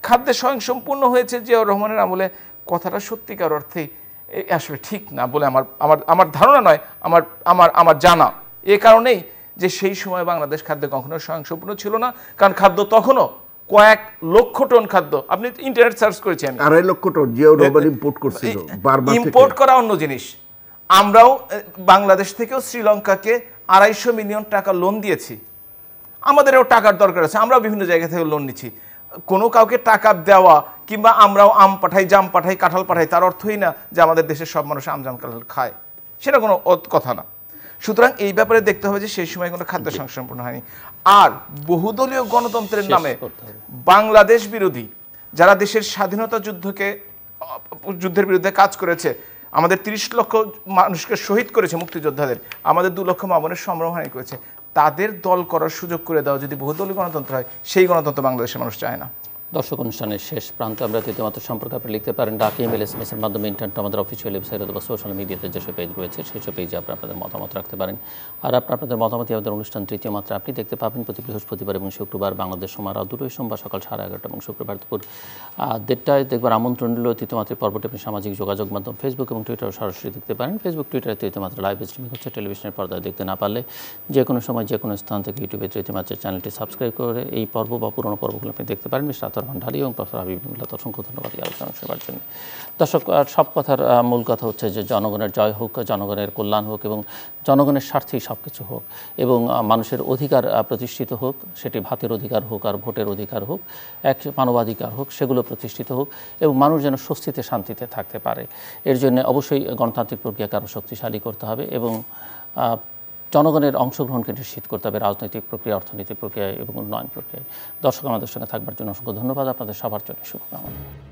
[SPEAKER 2] খাদ্যে স্বয়ংসম্পূর্ণ হয়েছে জিয়াউর রহমানের আমলে, কথাটা সত্যিকার অর্থেই আসলে ঠিক না বলে আমার আমার আমার ধারণা নয়, আমার আমার আমার জানা। এ কারণেই যে সেই সময় বাংলাদেশ খাদ্য কখনো স্বয়ংসম্পূর্ণ ছিল না কারণ খাদ্য তখনও কয়েক লক্ষ টন খাদ্য। আপনি ইন্টারনেট সার্চ করেছেন।
[SPEAKER 3] আড়াই লক্ষ টন ইম্পোর্ট করছিল বারবার
[SPEAKER 2] ইম্পোর্ট করা অন্য জিনিস। আমরাও বাংলাদেশ থেকেও শ্রীলঙ্কাকে আড়াইশো মিলিয়ন টাকা লোন দিয়েছি। আমাদেরও টাকার দরকার আছে আমরাও বিভিন্ন জায়গা থেকে লোন নিচ্ছি। কোনো কাউকে টাকা দেওয়া কিংবা আমরাও আম পাঠাই জাম পাঠাই কাঁঠাল পাঠাই তার অর্থই না যে আমাদের দেশের সব মানুষ আম জাম কাঁঠাল খায়। সেটা কোনো কথা না। সুতরাং এই ব্যাপারে দেখতে হবে যে সেই সময় কোনো খাদ্য সংসম্পন্ন হয়নি। আর বহুদলীয় গণতন্ত্রের নামে। বাংলাদেশ বিরোধী যারা দেশের স্বাধীনতা যুদ্ধকে যুদ্ধের বিরুদ্ধে কাজ করেছে আমাদের তিরিশ লক্ষ মানুষকে শহীদ করেছে মুক্তিযোদ্ধাদের আমাদের দু লক্ষ মামনের সম্ভ্রমহানি করেছে তাদের দল করার সুযোগ করে দেওয়া যদি বহুদলীয় গণতন্ত্র হয় সেই গণতন্ত্র বাংলাদেশের মানুষ চায় না।
[SPEAKER 1] দর্শক অনুষ্ঠানের শেষ প্রান্তে আমরা তৃতীয়মাত্র সম্পর্কে আপনি লিখতে পারেন ডাক, ইমেল, এস এর মাধ্যমে, ইন্টারনেট আমাদের অফিসিয়াল ওয়েবসাইট অথবা সোশ্যাল মিডিয়াতে যেসব পেজ রয়েছে, সেসব পেজে আপনি আপনাদের মতামত রাখতে পারেন। আর আপনার আপনাদের মতামত আমাদের অনুষ্ঠান তৃতীয় মাত্রা আপনি দেখতে পাবেন প্রতি বৃহস্পতিবার এবং শুক্রবার বাংলাদেশ সময় রাত দুটোই সোমবার সকাল সাড়ে এগারোটা এবং শুক্রবার দুপুর দেড়টায় দেখবার আমন্ত্রণ নিল তৃতীয় মাত্রায় পর্বটি আপনি সামাজিক যোগাযোগ মাধ্যম ফেসবুক এবং টুইটারে সরাসরি দেখতে পারেন। ফেসবুক টুইটারে তৃতীয় মাত্রা লাইভ স্ট্রিমিং হচ্ছে। টেলিভিশনের পর্দায় দেখতে না পারলে যে কোনো সময় যে কোনো স্থান থেকে ইউটিউবে তৃতীয় মাত্রার চ্যানেলটি সাবস্ক্রাইব করে এই পর্ব বা পুরনো পর্বগুলো আপনি দেখতে পারেন। মিস্টার আতর ভান্ডারি এবং প্রফেসর হাবিবুল্লাহ অসংখ্য ধন্যবাদ আলোচনা শোনার জন্য। দর্শক সব কথার মূল কথা হচ্ছে যে জনগণের জয় হোক, জনগণের কল্যাণ হোক এবং জনগণের স্বার্থেই সব কিছু হোক এবং মানুষের অধিকার প্রতিষ্ঠিত হোক, সেটি ভাতের অধিকার হোক আর ভোটের অধিকার হোক, এক মানবাধিকার হোক, সেগুলো প্রতিষ্ঠিত হোক এবং মানুষ যেন স্বস্তিতে, শান্তিতে থাকতে পারে। এর জন্য অবশ্যই গণতান্ত্রিক প্রক্রিয়াকে আরও শক্তিশালী করতে হবে এবং জনগণের অংশগ্রহণকে নিশ্চিত করতে হবে রাজনৈতিক প্রক্রিয়া অর্থনৈতিক প্রক্রিয়ায় এবং উন্নয়ন প্রক্রিয়ায় দর্শক আমাদের সঙ্গে থাকবার জন্য অসংখ্য ধন্যবাদ। আপনাদের সবার জন্য শুভকামনা।